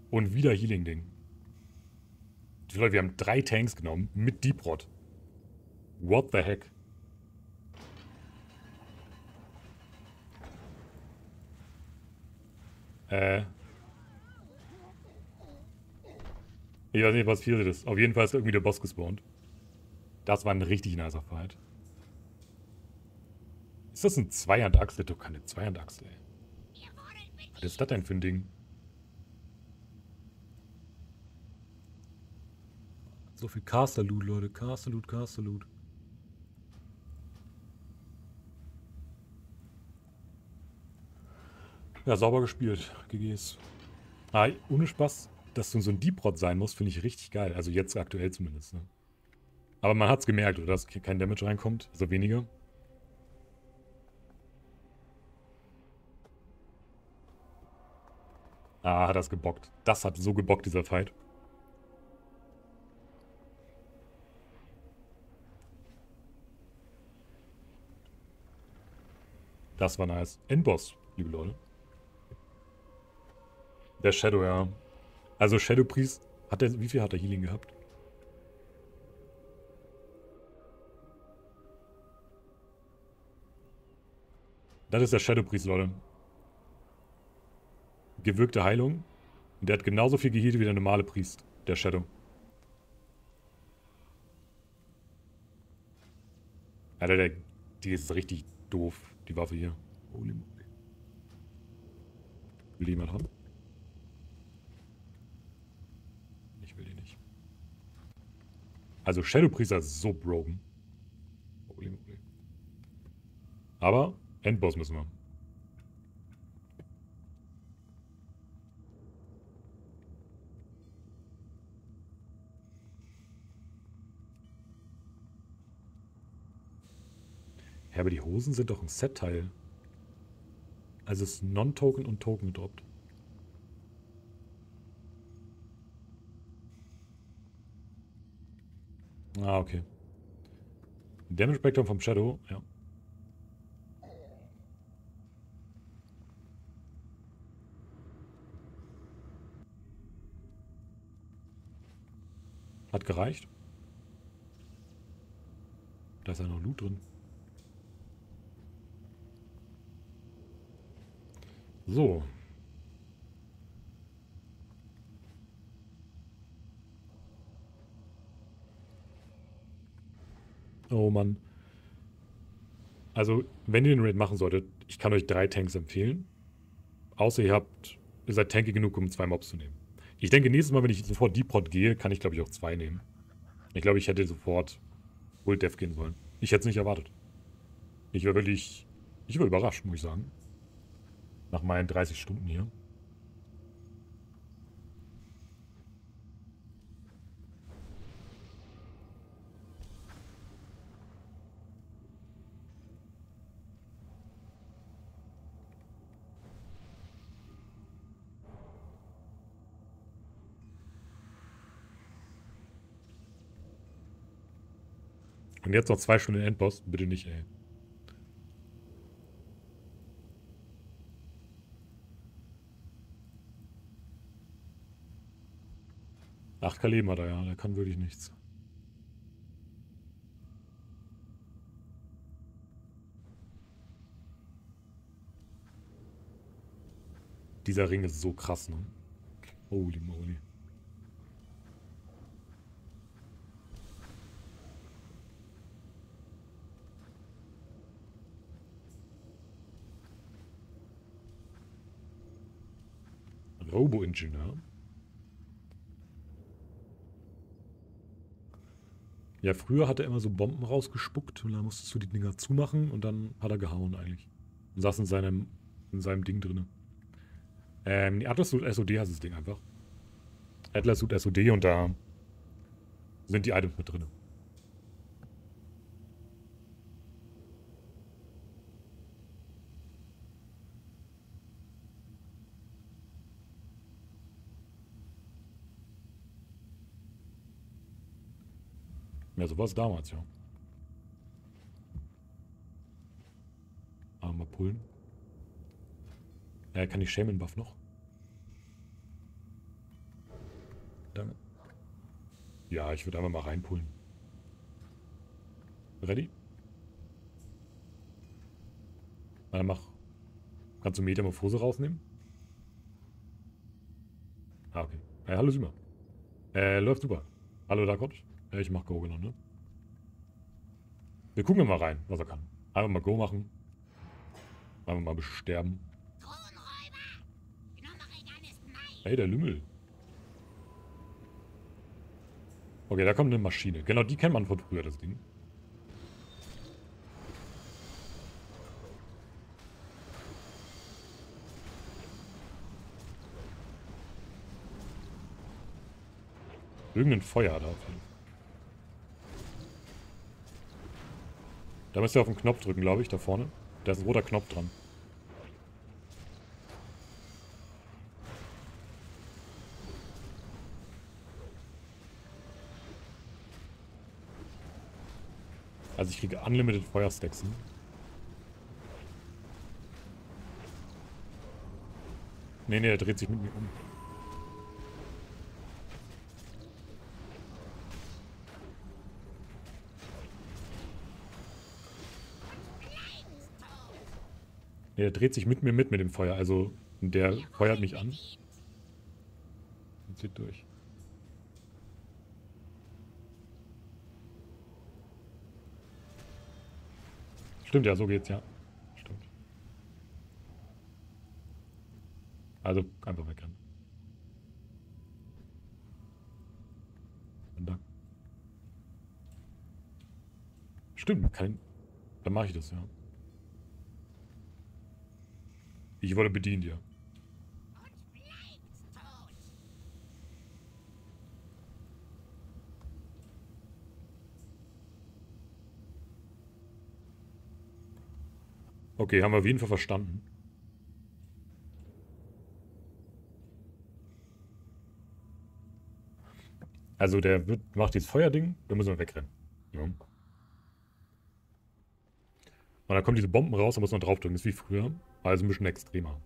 Und wieder Healing-Ding. Leute, wir haben drei Tanks genommen mit Deep Rod. What the heck? Äh. Ich weiß nicht, was viel ist. Auf jeden Fall ist irgendwie der Boss gespawnt. Das war ein richtig nicer Fight. Ist das ein Zweihand-Achsel? Doch keine Zweihand-Achsel, ey. Was ist das denn für ein Ding? So viel Caster-Loot, Leute. Caster-Loot, Caster-Loot. Ja, sauber gespielt. GG's. Ah, ohne Spaß, dass du so ein Deep Rod sein musst, finde ich richtig geil. Also jetzt aktuell zumindest. Ne? Aber man hat es gemerkt, oder? Dass kein Damage reinkommt. Also weniger. Ah, hat das gebockt. Das hat so gebockt, dieser Fight. Das war nice. Endboss, liebe Leute. Der Shadow, ja. Also Shadow Priest, hat der, wie viel hat er Healing gehabt? Das ist der Shadow Priest, Leute. Gewirkte Heilung. Und der hat genauso viel geheilt wie der normale Priest, der Shadow. Alter, der, die ist richtig doof die Waffe hier. Holy moly. Will die jemand haben? Also Shadow Priester ist so broken. Holy moly. Aber Endboss müssen wir. Ja, aber die Hosen sind doch ein Set-Teil. Also es ist Non-Token und Token gedroppt. Ah, okay. Damage Breakdown vom Shadow, ja. Hat gereicht. Da ist ja noch Loot drin. So. Oh Mann. Also, wenn ihr den Raid machen solltet, ich kann euch drei Tanks empfehlen. Außer ihr habt, ihr seid tanky genug, um zwei Mobs zu nehmen. Ich denke, nächstes Mal, wenn ich sofort Deep Prod gehe, kann ich, glaube ich, auch zwei nehmen. Ich glaube, ich hätte sofort World Death gehen sollen. Ich hätte es nicht erwartet. Ich war wirklich, ich war überrascht, muss ich sagen. Nach meinen 30 Stunden hier. Und jetzt noch zwei Stunden Endboss? Bitte nicht, ey. Acht Leben hat er, ja. Der kann wirklich nichts. Dieser Ring ist so krass, ne? Holy moly. Robo-Ingenieur. Ja, früher hat er immer so Bomben rausgespuckt und dann musstest du die Dinger zumachen und dann hat er gehauen eigentlich. Und saß in seinem, in seinem Ding drin. Ähm, die Atlas Suit SOD heißt das Ding einfach. Atlas Suit SOD und da sind die Items mit drin. Ja, so war es damals, ja. Mal pullen. Ja, kann ich Shaman Buff noch? Danke. Ja, ich würde einfach mal reinpullen. Ready? Dann mach. Kannst du Metamorphose rausnehmen? Ah, okay. Hey, hallo Sima. Äh, läuft super. Hallo Dakot. Ja, ich mach Go genau, ne? Wir gucken mal rein, was er kann. Einfach mal Go machen. Einfach mal besterben. Hey, der Lümmel. Okay, da kommt eine Maschine. Genau, die kennt man von früher, das Ding. Irgendein Feuer da auf jeden Fall. Da müsst ihr auf den Knopf drücken, glaube ich, da vorne. Da ist ein roter Knopf dran. Also ich kriege Unlimited Feuerstacks. Ne? Nee, nee, er dreht sich mit mir um. Nee, der dreht sich mit mir mit mit dem Feuer. Also der feuert mich an. Und zieht durch. Stimmt, ja, so geht's, ja. Stimmt. Also einfach wegrennen. Und stimmt. Kann, dann mache ich das, ja. Ich wurde bedient, ja. Okay, haben wir auf jeden Fall verstanden. Also der wird, macht jetzt Feuerding, dann müssen wir wegrennen. Ja. Und dann kommen diese Bomben raus, da muss man draufdrücken. Das ist wie früher, also ein bisschen extremer.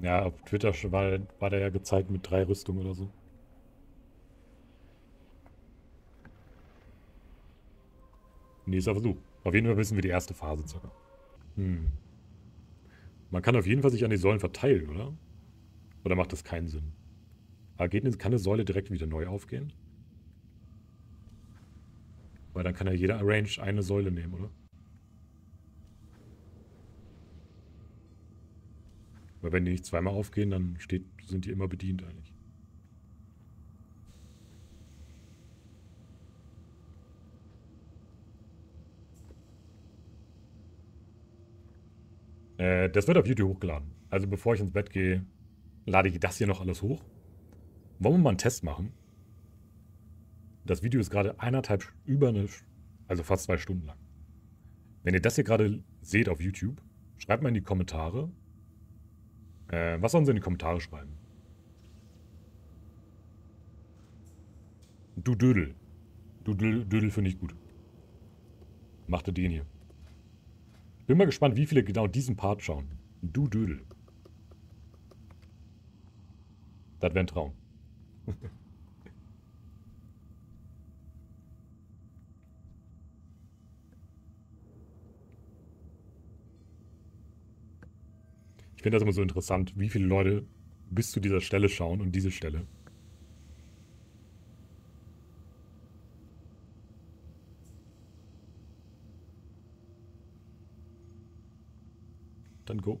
Ja, auf Twitter war, war der ja gezeigt mit drei Rüstungen oder so. Aber so. Auf jeden Fall wissen wir die erste Phase circa. Hm. Man kann auf jeden Fall sich an die Säulen verteilen, oder? Oder macht das keinen Sinn? Aber geht, kann eine Säule direkt wieder neu aufgehen? Weil dann kann ja jeder Range eine Säule nehmen, oder? Weil wenn die nicht zweimal aufgehen, dann steht, sind die immer bedient eigentlich. Äh, das wird auf YouTube hochgeladen. Also bevor ich ins Bett gehe, lade ich das hier noch alles hoch. Wollen wir mal einen Test machen? Das Video ist gerade eineinhalb, über eine, also fast zwei Stunden lang. Wenn ihr das hier gerade seht auf YouTube, schreibt mal in die Kommentare. Äh, was sollen sie in die Kommentare schreiben? Du Dödel. Du Dödel, Dödel finde ich gut. Machte den hier. Bin mal gespannt, wie viele genau diesen Part schauen. Du Dödel. Das wäre ein Traum. Ich finde das immer so interessant, wie viele Leute bis zu dieser Stelle schauen und diese Stelle. Dann go.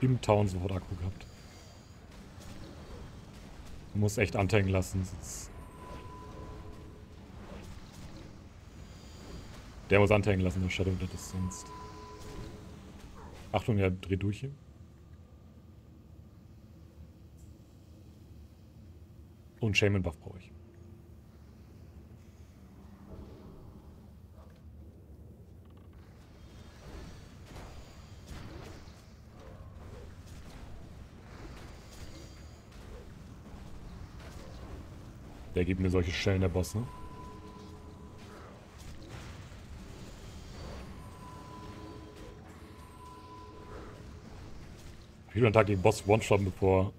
im Town sofort Akku gehabt. Du musst echt antanken lassen. sonst- Der muss antanken lassen, der Shadow, das ist sonst. Achtung, er dreht durch hier. Und Shaman Buff brauche ich. Der gibt mir solche Schellen, der Boss, ne? Ich will einen Tag den Boss one-shotten, bevor...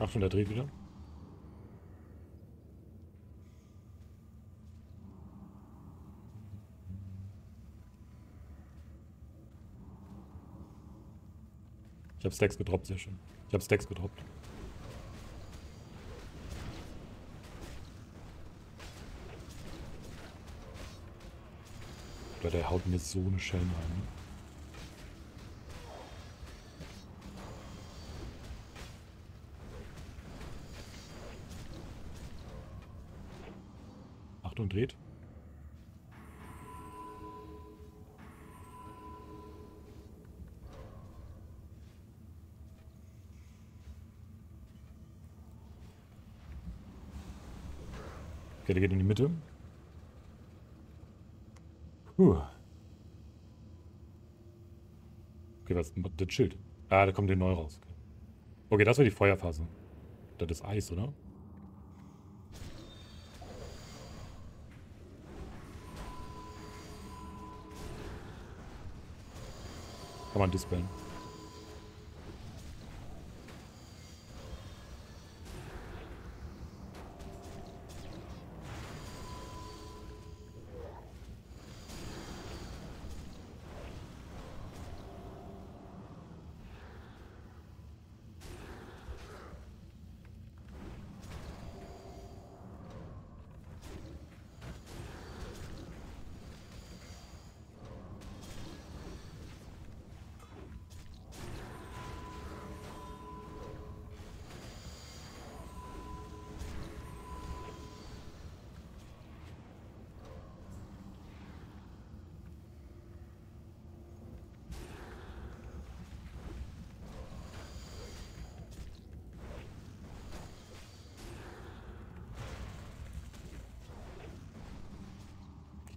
Ja. Achtung, der dreht wieder. Ich habe Stacks gedroppt, sehr schön. Ich habe Stacks gedroppt. Oder der haut mir so eine Schellen rein. Ne? Die Mitte. Puh. Okay, was das Schild? Ah, da kommt der neu raus. Okay, okay das war die Feuerphase. Das ist Eis, oder? Kann man dispellen.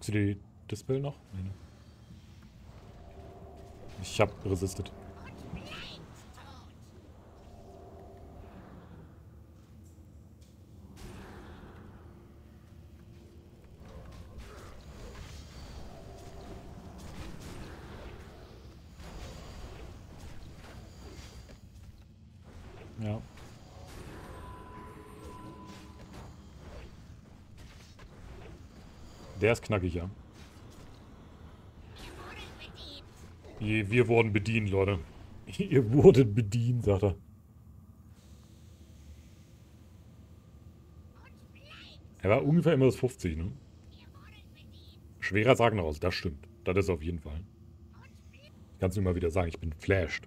Kriegst du die Dispel noch? Nee, ne? Ich hab resistet. Ja. Der ist knackig, ja. Wir wurden bedient, Leute. Ihr wurdet bedient, sagt er. Er war ungefähr immer das 50, ne? Schwerer sagen aus, das stimmt. Das ist auf jeden Fall. Ich kann es nur mal wieder sagen, ich bin flashed,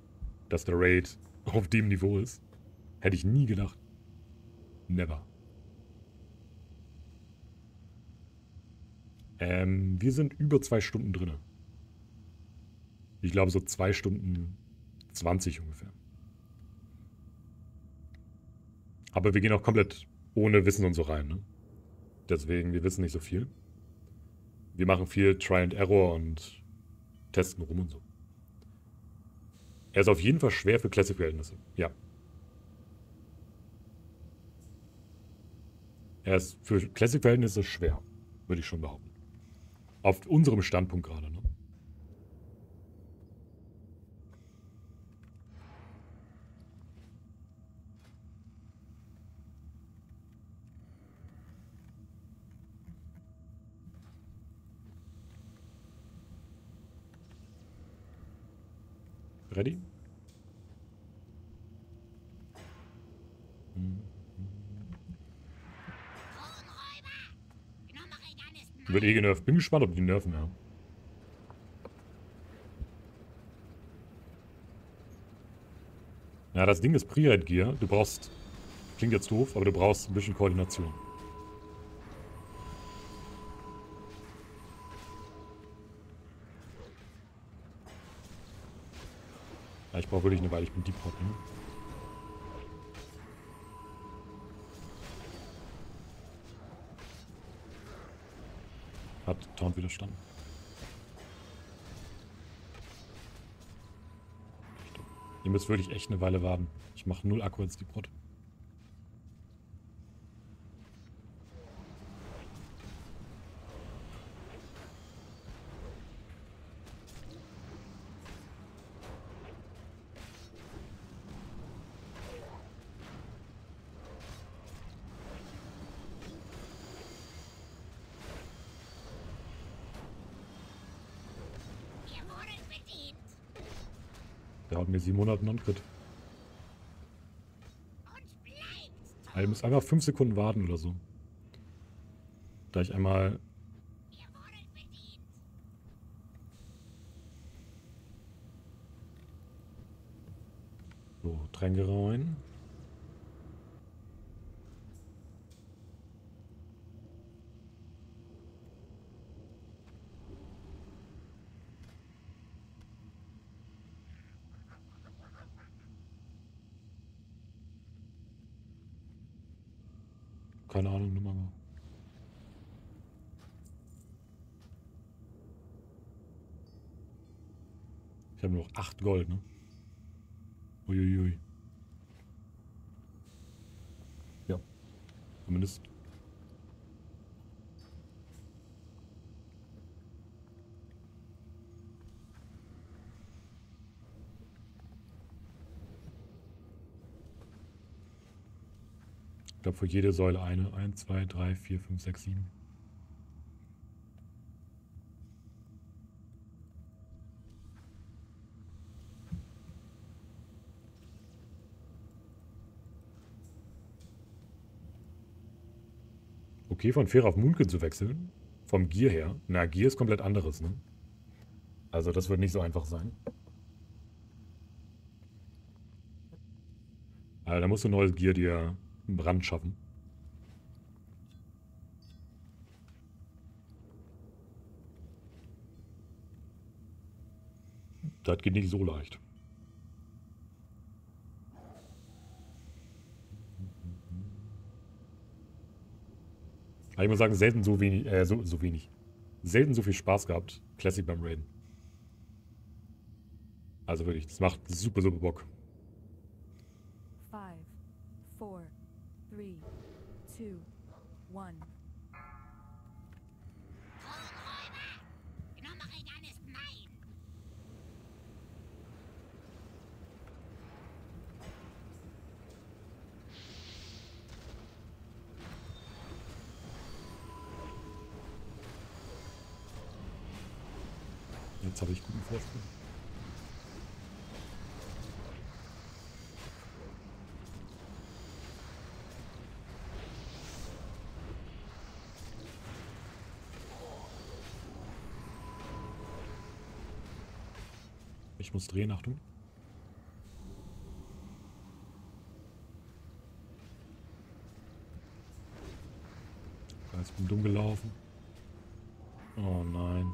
dass der Raid auf dem Niveau ist. Hätte ich nie gedacht. Never. Ähm, wir sind über zwei Stunden drin. Ich glaube so zwei Stunden 20 ungefähr. Aber wir gehen auch komplett ohne Wissen und so rein. Ne? Deswegen, wir wissen nicht so viel. Wir machen viel Try and Error und testen rum und so. Er ist auf jeden Fall schwer für Classic-Verhältnisse. Ja. Er ist für Classic-Verhältnisse schwer, würde ich schon behaupten. Auf unserem Standpunkt gerade. Ne? Ready? Wird eh genervt. Bin gespannt, ob die nerven, ja. Ja, das Ding ist Pre-Ride Gear. Du brauchst, klingt jetzt doof, aber du brauchst ein bisschen Koordination. Ja, ich brauche wirklich eine Weile, ich bin Deep Hot, ne? Hat Taunt widerstanden. Ihr müsst wirklich echt eine Weile warten. Ich mache null Akku ins Deep Hot. Ihr wurdet bedient Der haut mir 700 Non-Crit. und müsst einfach 5 Sekunden warten oder so. Da ich einmal... So, Tränke rein. Keine Ahnung, Nummer mal. Ich habe noch 8 Gold, ne? Uiuiui. Ja. Zumindest. Glaube, für jede Säule eine. 1, 2, 3, 4, 5, 6, 7. Okay, von Fair auf Moonkin zu wechseln. Vom Gear her. Na, Gear ist komplett anderes, ne? Also das wird nicht so einfach sein. Also, da musst du neues Gear dir einen Brand schaffen. Das geht nicht so leicht. Aber ich muss sagen, selten so wenig, äh, so, so wenig. Selten so viel Spaß gehabt. Classic beim Raiden. Also wirklich, das macht super, super Bock. Vorsprung. Ich muss drehen, Achtung. Da ist bin dumm gelaufen. Oh nein.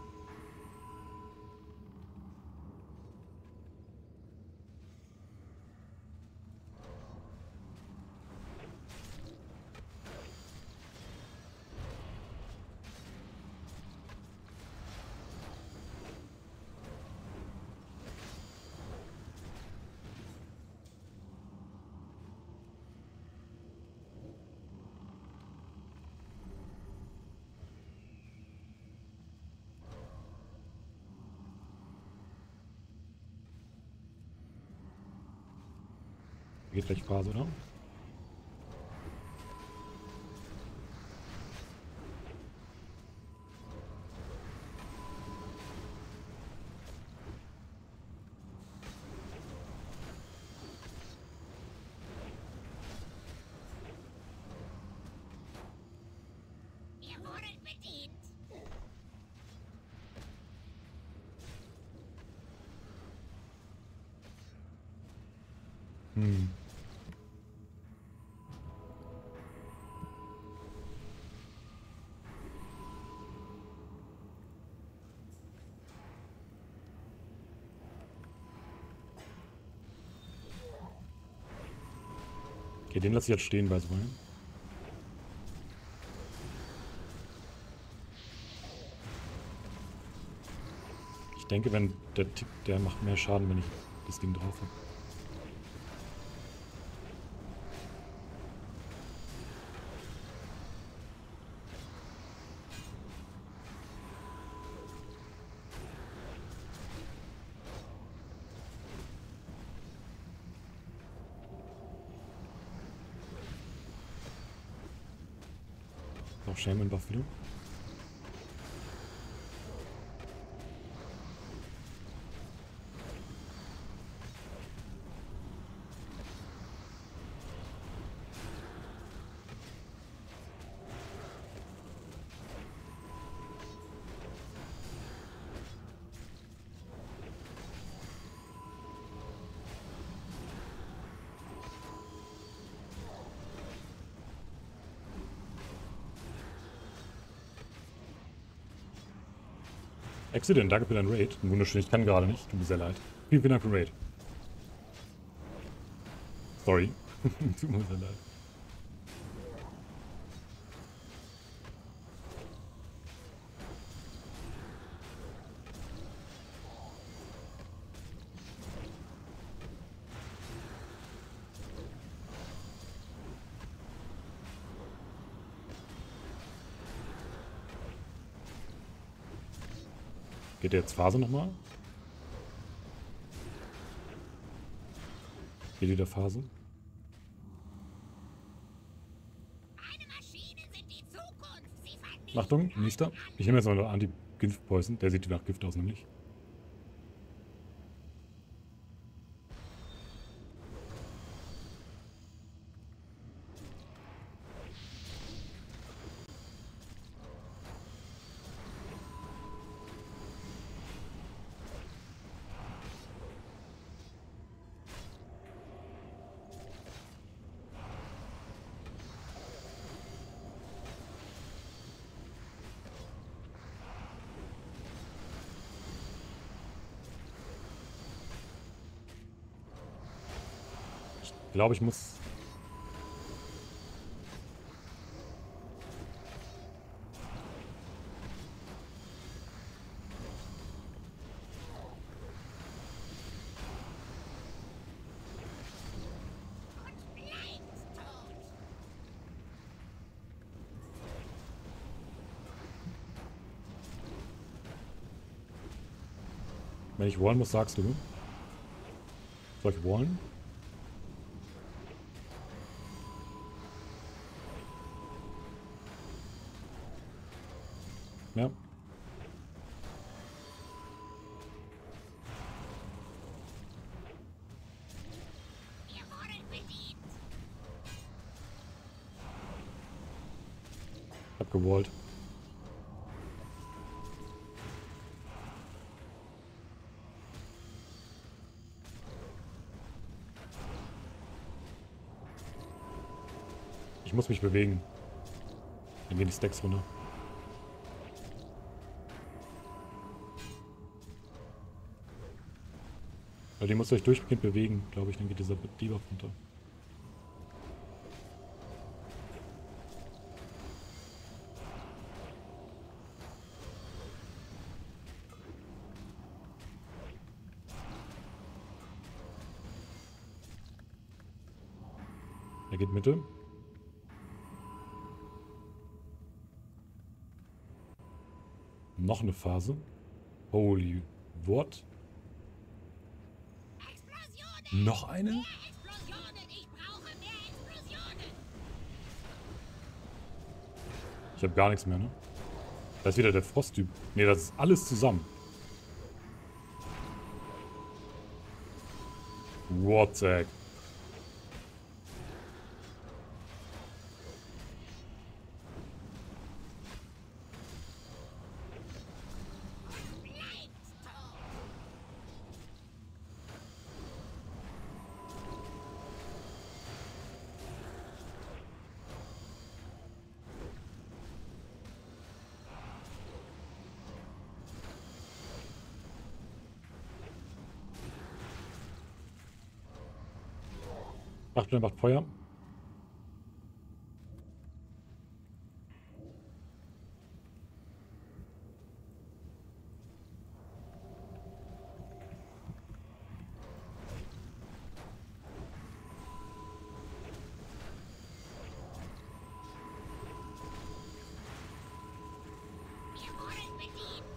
Geht gleich Phase, oder? Ihr Okay, den lasse ich jetzt stehen, bei so wollen. Ich denke, wenn der Tick, der macht mehr Schaden, wenn ich das Ding drauf habe. Noch Accident, danke für dein Raid. Wunderschön, ich kann gerade nicht. Tut mir sehr leid. Vielen, vielen Dank für den Raid. Sorry. Tut mir sehr leid. Der jetzt Phase nochmal? Geht wieder Phase? Achtung, nächster. Ich nehme jetzt mal Anti-Gift-Poison. Der sieht nach Gift aus, nämlich. Ich glaube, ich muss... Wenn ich wallen muss, sagst du. Soll ich wallen? Ich muss mich bewegen. Dann gehen die Stacks runter. Den müsst ihr euch durchgehend bewegen, glaube ich, dann geht dieser Debuff runter. Er geht Mitte. Phase. Holy what? Noch eine? Ich habe gar nichts mehr, ne? Da ist wieder der Frosttyp. Ne, das ist alles zusammen. What the heck? Macht schnell, macht Feuer. Wir wurden bedient.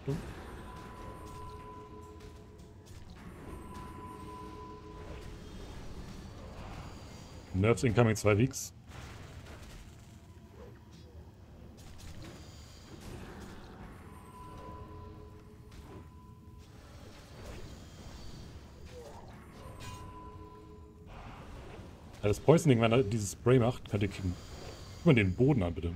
Achtung. Nerves incoming 2 Weeks. Das Poisoning, wenn er dieses Spray macht, könnt ihr kicken. Guck mal den Boden an, bitte.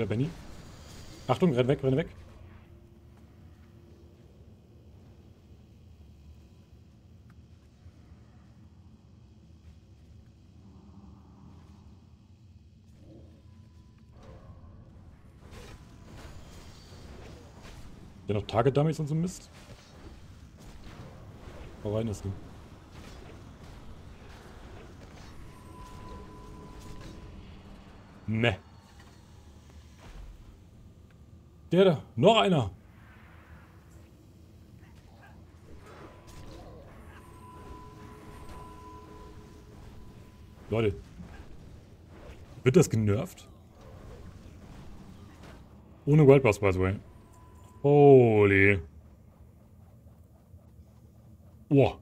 Wieder Benny. Achtung, renn weg, renn weg. Ja, noch Target-Dummies und so Mist. Hau rein, das Ding. Ne. Der da. Noch einer. Leute. Wird das genervt? Ohne World Boss, by the way. Holy. Boah.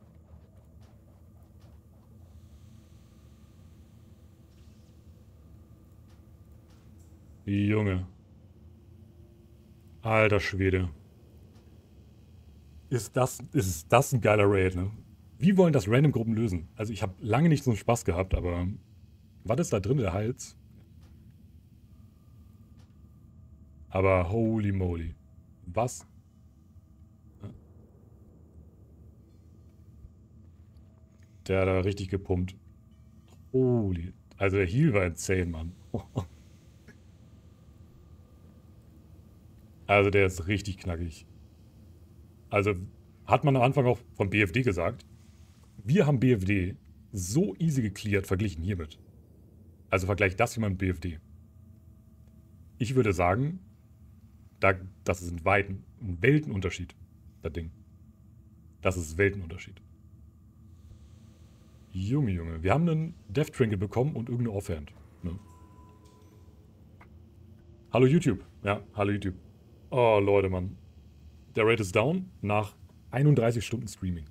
Junge. Alter Schwede. Ist das, ist das ein geiler Raid, ne? Wie wollen das Random-Gruppen lösen? Also ich habe lange nicht so einen Spaß gehabt, aber was ist da drin, der Hals? Aber holy moly. Was? Der hat da richtig gepumpt. Holy. Also der Heal war insane, Mann. Also der ist richtig knackig. Also hat man am Anfang auch vom BFD gesagt. Wir haben BFD so easy gecleared verglichen hiermit. Also vergleich das mit BFD. Ich würde sagen, da, das ist ein Weiten, ein Weltenunterschied, das Ding. Das ist Weltenunterschied. Junge, Junge. Wir haben einen Death Trinket bekommen und irgendeine Offhand. Ne? Hallo YouTube. Ja, hallo YouTube. Oh, Leute, Mann. Der Rate ist down nach 31 Stunden Streaming.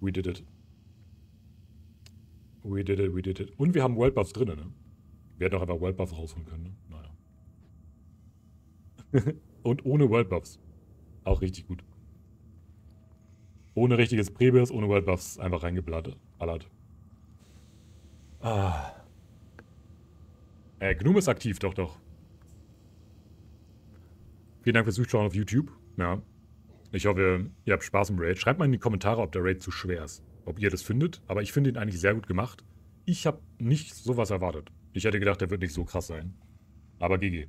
We did it. We did it, we did it. Und wir haben World Buffs drin, ne? Wir hätten auch einfach World Buffs rausholen können, ne? Naja. Und ohne World Buffs. Auch richtig gut. Ohne richtiges Prebis, ohne World Buffs einfach reingeballert. Ah. Äh, Gnum ist aktiv, doch, doch. Vielen Dank fürs Zuschauen auf YouTube. Ja. Ich hoffe, ihr habt Spaß im Raid. Schreibt mal in die Kommentare, ob der Raid zu schwer ist. Ob ihr das findet. Aber ich finde ihn eigentlich sehr gut gemacht. Ich habe nicht sowas erwartet. Ich hätte gedacht, der wird nicht so krass sein. Aber GG.